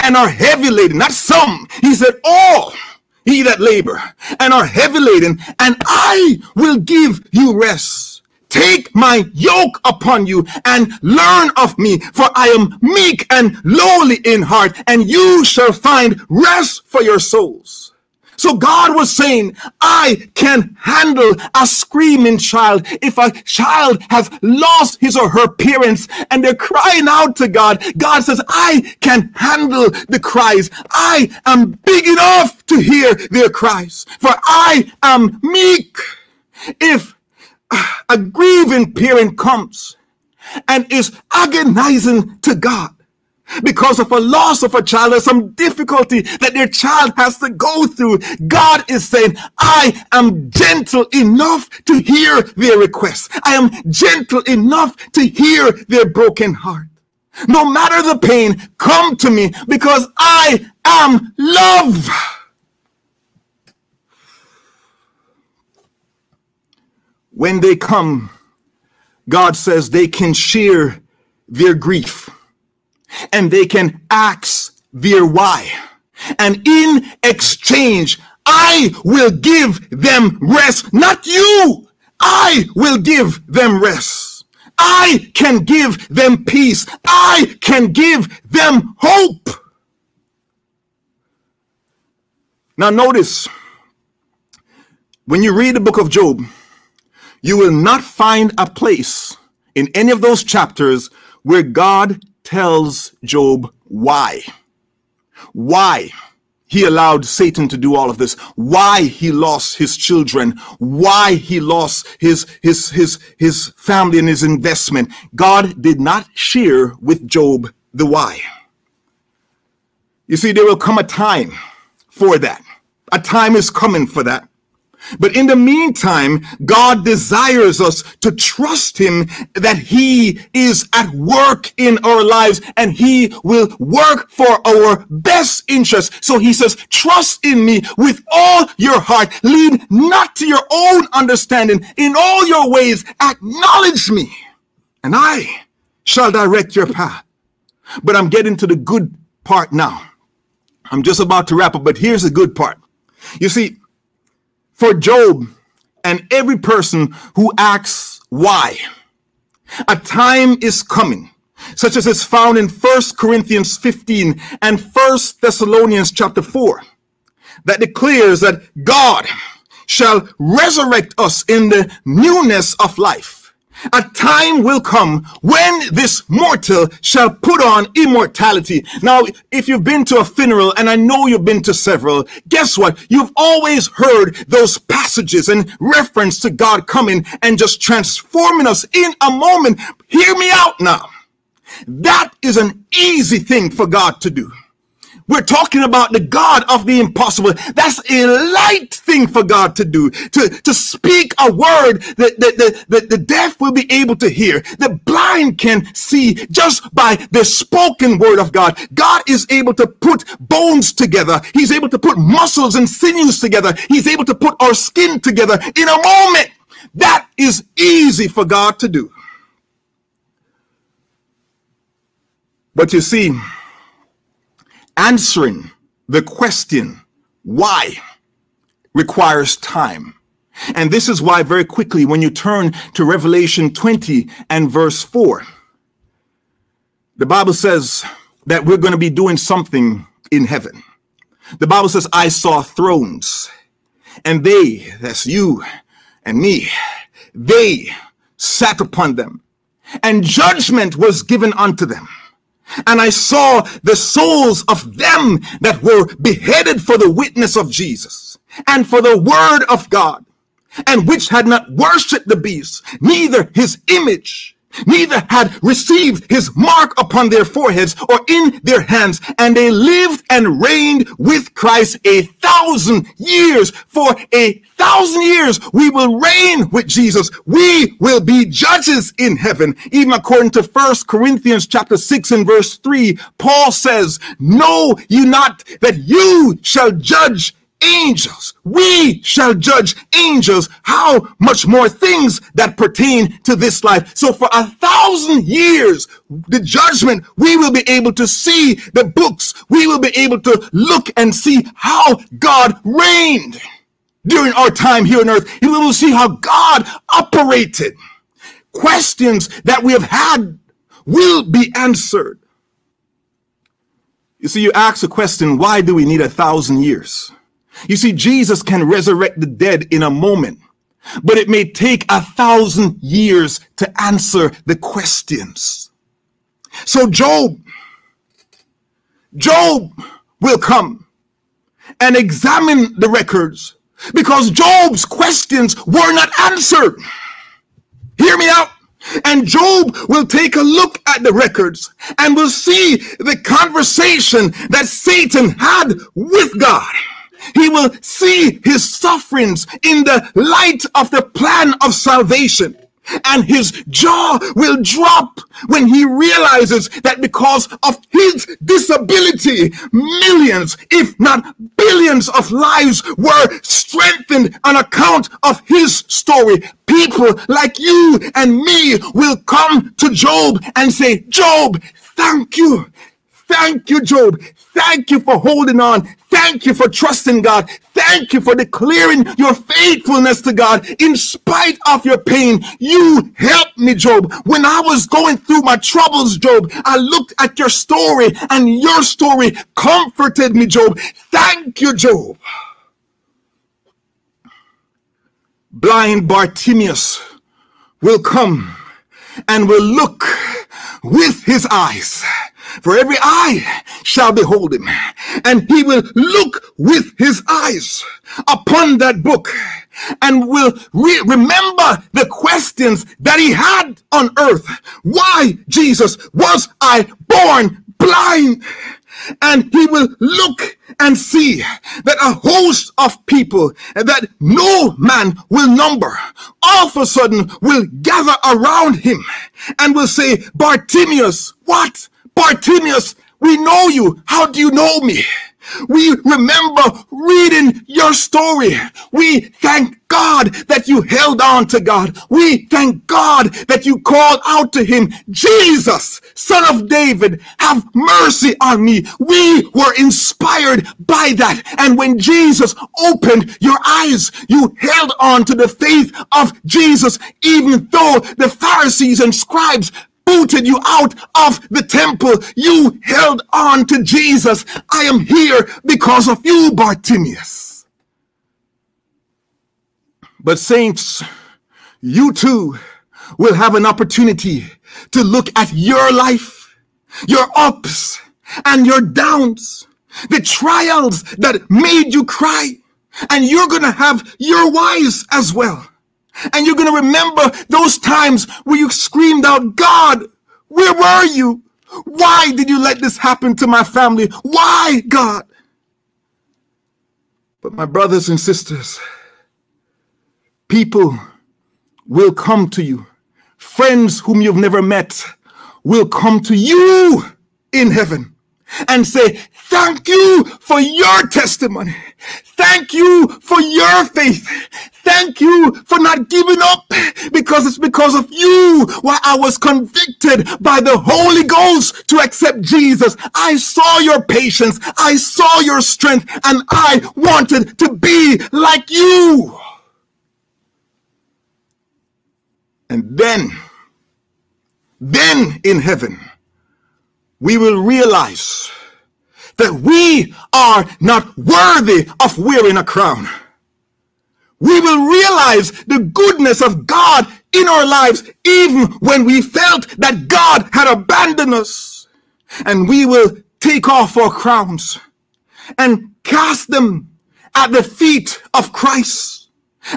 [SPEAKER 7] and are heavy laden, not some. He said, All ye that labor and are heavy laden, and I will give you rest. Take my yoke upon you and learn of me, for I am meek and lowly in heart, and you shall find rest for your souls. So God was saying, I can handle a screaming child. If a child has lost his or her parents and they're crying out to God, God says, I can handle the cries. I am big enough to hear their cries, for I am meek. If a grieving parent comes and is agonizing to God because of a loss of a child or some difficulty that their child has to go through, God is saying, I am gentle enough to hear their requests. I am gentle enough to hear their broken heart. No matter the pain, come to me because I am love. When they come, God says they can share their grief and they can ask their why. And in exchange, I will give them rest, not you. I will give them rest. I can give them peace. I can give them hope. Now, notice when you read the book of Job, you will not find a place in any of those chapters where God tells Job why. Why he allowed Satan to do all of this, why he lost his children, why he lost his, his, his, his family and his investment. God did not share with Job the why. You see, there will come a time for that. A time is coming for that. But in the meantime, God desires us to trust Him that He is at work in our lives and He will work for our best interest. So He says, trust in me with all your heart. Lean not to your own understanding. In all your ways, acknowledge me and I shall direct your path. But I'm getting to the good part now. I'm just about to wrap up, but here's the good part. You see, for Job and every person who asks why, a time is coming, such as is found in 1 Corinthians 15 and 1 Thessalonians chapter 4, that declares that God shall resurrect us in the newness of life a time will come when this mortal shall put on immortality. Now, if you've been to a funeral, and I know you've been to several, guess what? You've always heard those passages and reference to God coming and just transforming us in a moment. Hear me out now. That is an easy thing for God to do. We're talking about the God of the impossible. That's a light thing for God to do. To, to speak a word that the, the, the deaf will be able to hear. The blind can see just by the spoken word of God. God is able to put bones together. He's able to put muscles and sinews together. He's able to put our skin together in a moment. That is easy for God to do. But you see, answering the question why requires time. And this is why, very quickly, when you turn to Revelation 20 and verse 4, the Bible says that we're going to be doing something in heaven. The Bible says, I saw thrones, and they, that's you and me, they sat upon them, and judgment was given unto them and I saw the souls of them that were beheaded for the witness of Jesus and for the word of God, and which had not worshipped the beast, neither his image, neither had received his mark upon their foreheads or in their hands, and they lived and reigned with Christ a thousand years. For a thousand years we will reign with Jesus. We will be judges in heaven. Even according to First Corinthians chapter 6 and verse 3, Paul says, Know you not that you shall judge angels. We shall judge angels. How much more things that pertain to this life. So for a thousand years, the judgment, we will be able to see the books. We will be able to look and see how God reigned during our time here on earth. And we will see how God operated. Questions that we have had will be answered. You see, you ask a question, why do we need a thousand years? You see, Jesus can resurrect the dead in a moment, but it may take a thousand years to answer the questions. So Job, Job will come and examine the records because Job's questions were not answered. Hear me out. And Job will take a look at the records and will see the conversation that Satan had with God. He will see his sufferings in the light of the plan of salvation. And his jaw will drop when he realizes that because of his disability, millions, if not billions of lives were strengthened on account of his story. People like you and me will come to Job and say, Job, thank you. Thank you, Job. Thank you for holding on. Thank you for trusting God. Thank you for declaring your faithfulness to God in spite of your pain. You helped me, Job. When I was going through my troubles, Job, I looked at your story and your story comforted me, Job. Thank you, Job. Blind Bartimaeus will come and will look with his eyes for every eye shall behold him, and he will look with his eyes upon that book and will re- remember the questions that he had on earth. Why, Jesus, was I born blind? And he will look and see that a host of people that no man will number all of a sudden will gather around him and will say, Bartimaeus, what? Bartimaeus, we know you. How do you know me? We remember reading your story. We thank God that you held on to God. We thank God that you called out to him, Jesus, son of David, have mercy on me. We were inspired by that. And when Jesus opened your eyes, you held on to the faith of Jesus, even though the Pharisees and scribes booted you out of the temple. You held on to Jesus. I am here because of you, Bartimaeus. But, saints, you too will have an opportunity to look at your life, your ups and your downs, the trials that made you cry. And you're going to have your whys as well. And you're going to remember those times where you screamed out, God, where were you? Why did you let this happen to my family? Why, God? But my brothers and sisters, people will come to you. Friends whom you've never met will come to you in heaven and say, Thank you for your testimony. Thank you for your faith. Thank you for not giving up because it's because of you why I was convicted by the Holy Ghost to accept Jesus. I saw your patience. I saw your strength and I wanted to be like you. And then, then in heaven, we will realize that we are not worthy of wearing a crown. We will realize the goodness of God in our lives, even when we felt that God had abandoned us. And we will take off our crowns and cast them at the feet of Christ.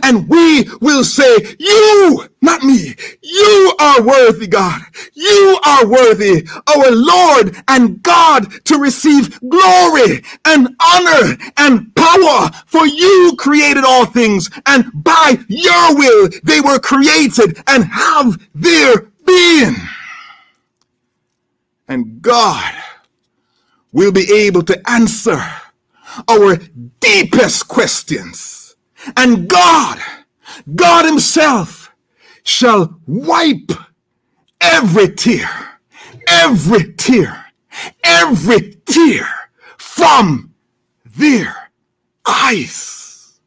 [SPEAKER 7] And we will say, You, not me, you are worthy, God. You are worthy, our Lord and God, to receive glory and honor and power. For you created all things, and by your will they were created and have their being. And God will be able to answer our deepest questions and God, God Himself, shall wipe every tear, every tear, every tear from their eyes.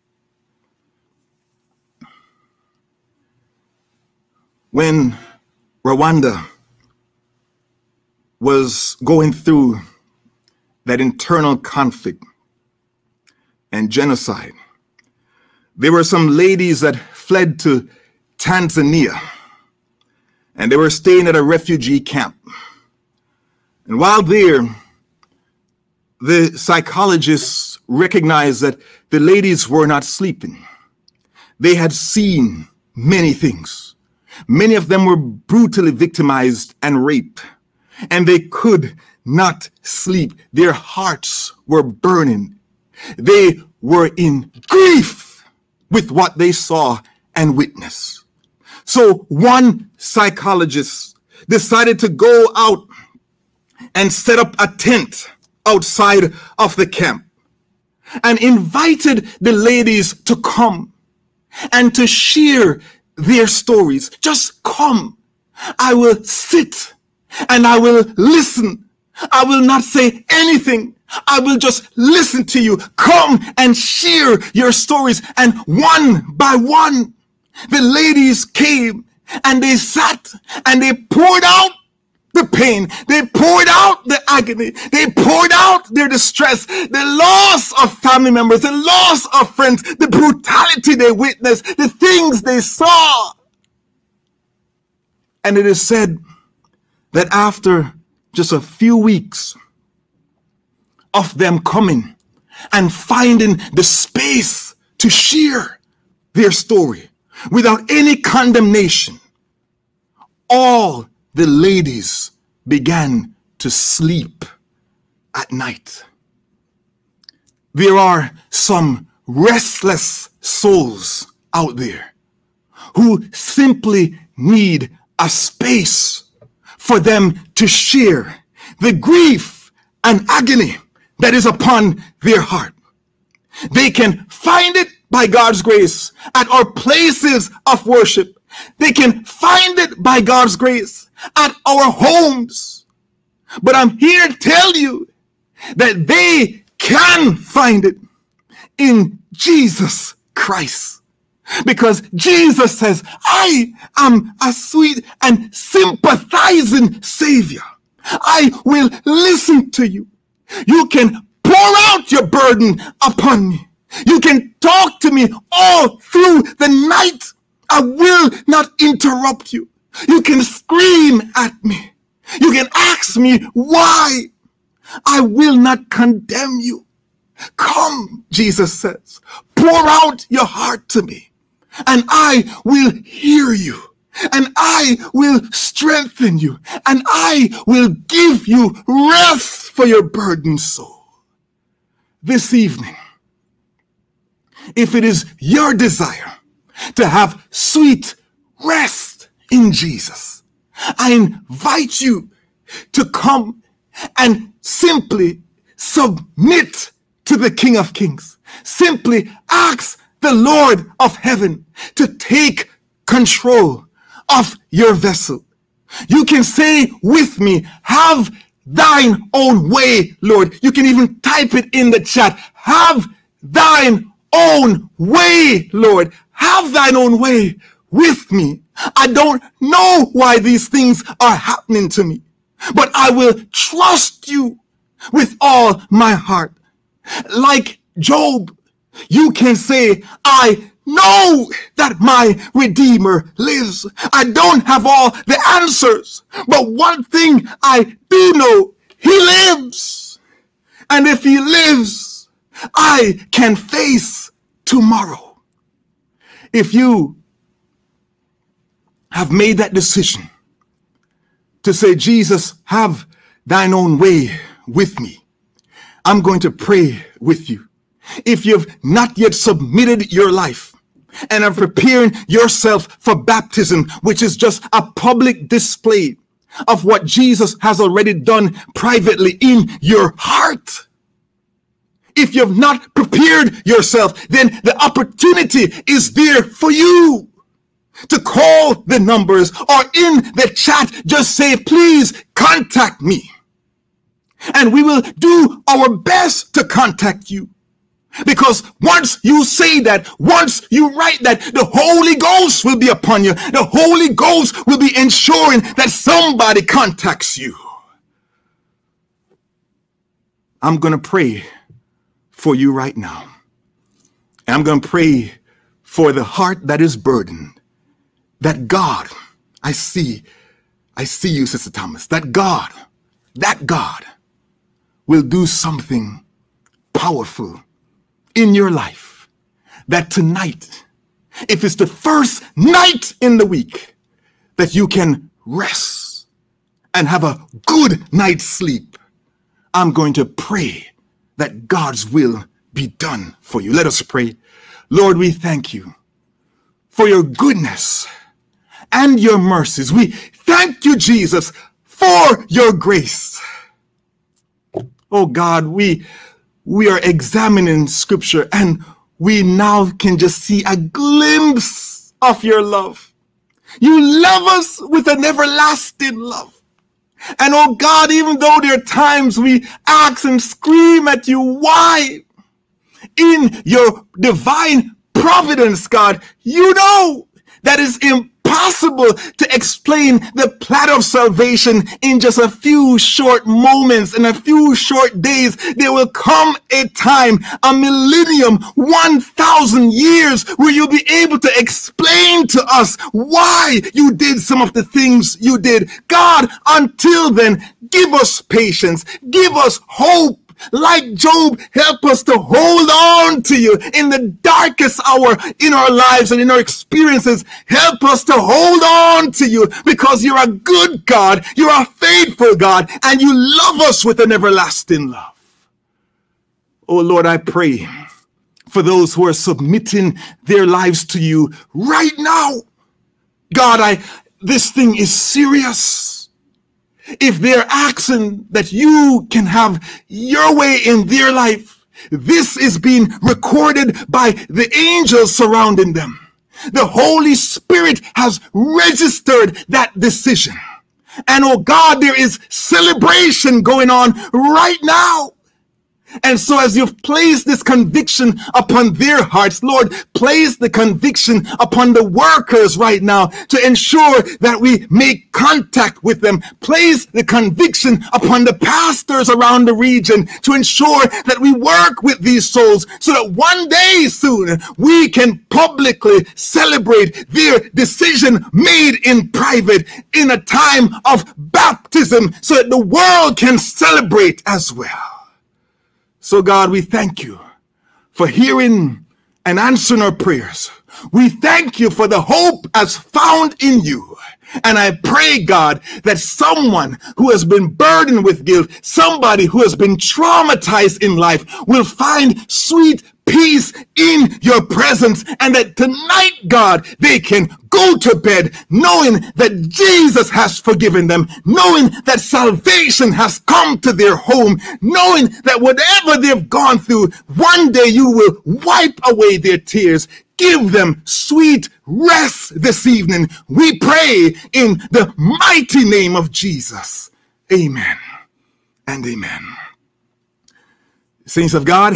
[SPEAKER 7] When Rwanda was going through that internal conflict and genocide, there were some ladies that fled to Tanzania and they were staying at a refugee camp. And while there, the psychologists recognized that the ladies were not sleeping. They had seen many things. Many of them were brutally victimized and raped, and they could not sleep. Their hearts were burning. They were in grief with what they saw and witnessed. So one psychologist decided to go out and set up a tent outside of the camp and invited the ladies to come and to share their stories. Just come. I will sit and I will listen. I will not say anything I will just listen to you. Come and share your stories. And one by one, the ladies came and they sat and they poured out the pain. They poured out the agony. They poured out their distress, the loss of family members, the loss of friends, the brutality they witnessed, the things they saw. And it is said that after just a few weeks, of them coming and finding the space to share their story without any condemnation. All the ladies began to sleep at night. There are some restless souls out there who simply need a space for them to share the grief and agony that is upon their heart. They can find it by God's grace at our places of worship. They can find it by God's grace at our homes. But I'm here to tell you that they can find it in Jesus Christ. Because Jesus says, I am a sweet and sympathizing Savior. I will listen to you. You can pour out your burden upon me. You can talk to me all through the night. I will not interrupt you. You can scream at me. You can ask me why. I will not condemn you. Come, Jesus says, pour out your heart to me and I will hear you and I will strengthen you and I will give you rest for your burdened soul. This evening, if it is your desire to have sweet rest in Jesus, I invite you to come and simply submit to the King of Kings. Simply ask the Lord of heaven to take control of your vessel. You can say with me, have thine own way, Lord. You can even type it in the chat. Have thine own way, Lord. Have thine own way with me. I don't know why these things are happening to me, but I will trust you with all my heart. Like Job, you can say, I know that my Redeemer lives. I don't have all the answers, but one thing I do know, He lives. And if He lives, I can face tomorrow. If you have made that decision to say, Jesus, have thine own way with me, I'm going to pray with you. If you've not yet submitted your life and are preparing yourself for baptism, which is just a public display of what Jesus has already done privately in your heart. If you've not prepared yourself, then the opportunity is there for you to call the numbers or in the chat, just say, please contact me. And we will do our best to contact you. Because once you say that, once you write that, the Holy Ghost will be upon you. The Holy Ghost will be ensuring that somebody contacts you. I'm going to pray for you right now. And I'm going to pray for the heart that is burdened. That God, I see, I see you, Sister Thomas, that God, that God will do something powerful in your life. That tonight, if it's the first night in the week, that you can rest and have a good night's sleep. I'm going to pray that God's will be done for you. Let us pray. Lord, we thank you for your goodness and your mercies. We thank you, Jesus, for your grace. Oh God, we we are examining scripture and we now can just see a glimpse of your love. You love us with an everlasting love. And oh God, even though there are times we ask and scream at you, why? In your divine providence, God, you know that is impossible impossible to explain the plan of salvation in just a few short moments, in a few short days. There will come a time, a millennium, 1,000 years where you'll be able to explain to us why you did some of the things you did. God, until then, give us patience, give us hope like Job, help us to hold on to you in the darkest hour in our lives and in our experiences. Help us to hold on to you because you're a good God, you're a faithful God, and you love us with an everlasting love. Oh Lord, I pray for those who are submitting their lives to you right now. God, I this thing is serious. If they're asking that you can have your way in their life, this is being recorded by the angels surrounding them. The Holy Spirit has registered that decision. And oh God, there is celebration going on right now. And so, as you've placed this conviction upon their hearts, Lord, place the conviction upon the workers right now to ensure that we make contact with them. Place the conviction upon the pastors around the region to ensure that we work with these souls so that one day soon we can publicly celebrate their decision made in private in a time of baptism so that the world can celebrate as well. So, God, we thank you for hearing and answering our prayers. We thank you for the hope as found in you. And I pray, God, that someone who has been burdened with guilt, somebody who has been traumatized in life, will find sweet peace in your presence. And that tonight, God, they can go to bed knowing that Jesus has forgiven them, knowing that salvation has come to their home, knowing that whatever they've gone through, one day you will wipe away their tears. Give them sweet rest this evening. We pray in the mighty name of Jesus. Amen and amen. Saints of God,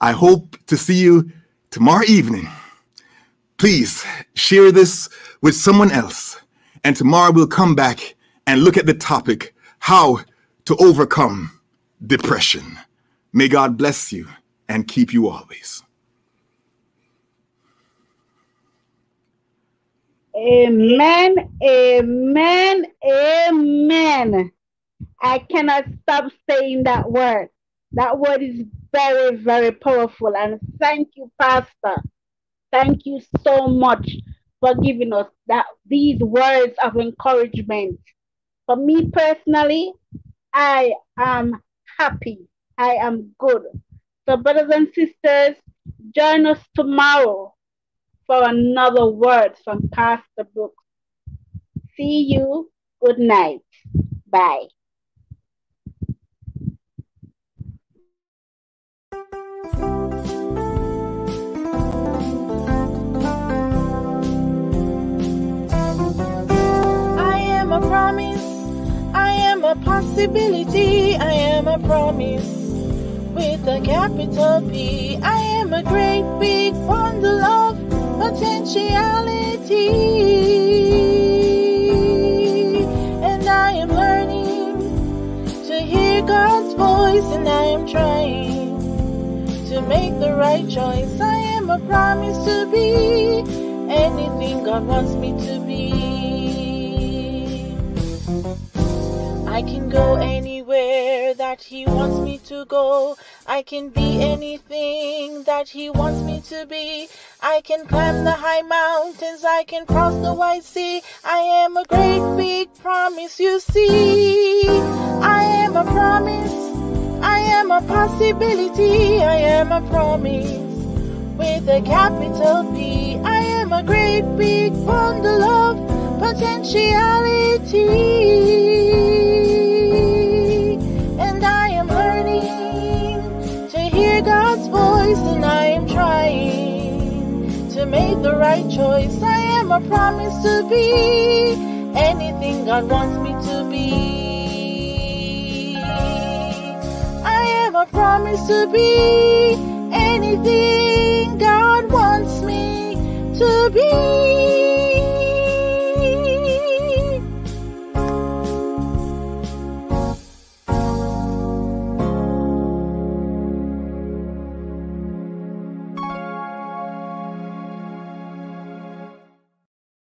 [SPEAKER 7] I hope to see you tomorrow evening. Please share this with someone else. And tomorrow we'll come back and look at the topic how to overcome depression. May God bless you and keep you always.
[SPEAKER 2] Amen, amen, amen. I cannot stop saying that word. That word is very, very powerful. And thank you, Pastor. Thank you so much for giving us that these words of encouragement. For me personally, I am happy. I am good. So, brothers and sisters, join us tomorrow for another word from Pastor Brooks. See you. Good night. Bye.
[SPEAKER 1] A possibility. I am a promise with a capital P. I am a great big bundle of potentiality. And I am learning to hear God's voice, and I am trying to make the right choice. I am a promise to be anything God wants me to be. I can go anywhere that He wants me to go. I can be anything that He wants me to be. I can climb the high mountains. I can cross the wide sea. I am a great big promise, you see. I am a promise. I am a possibility. I am a promise with a capital P. I am a great big bundle of potentiality. And I am learning to hear God's voice, and I am trying to make the right choice. I am a promise to be anything God wants me to be. I am a promise to be anything God wants me to be.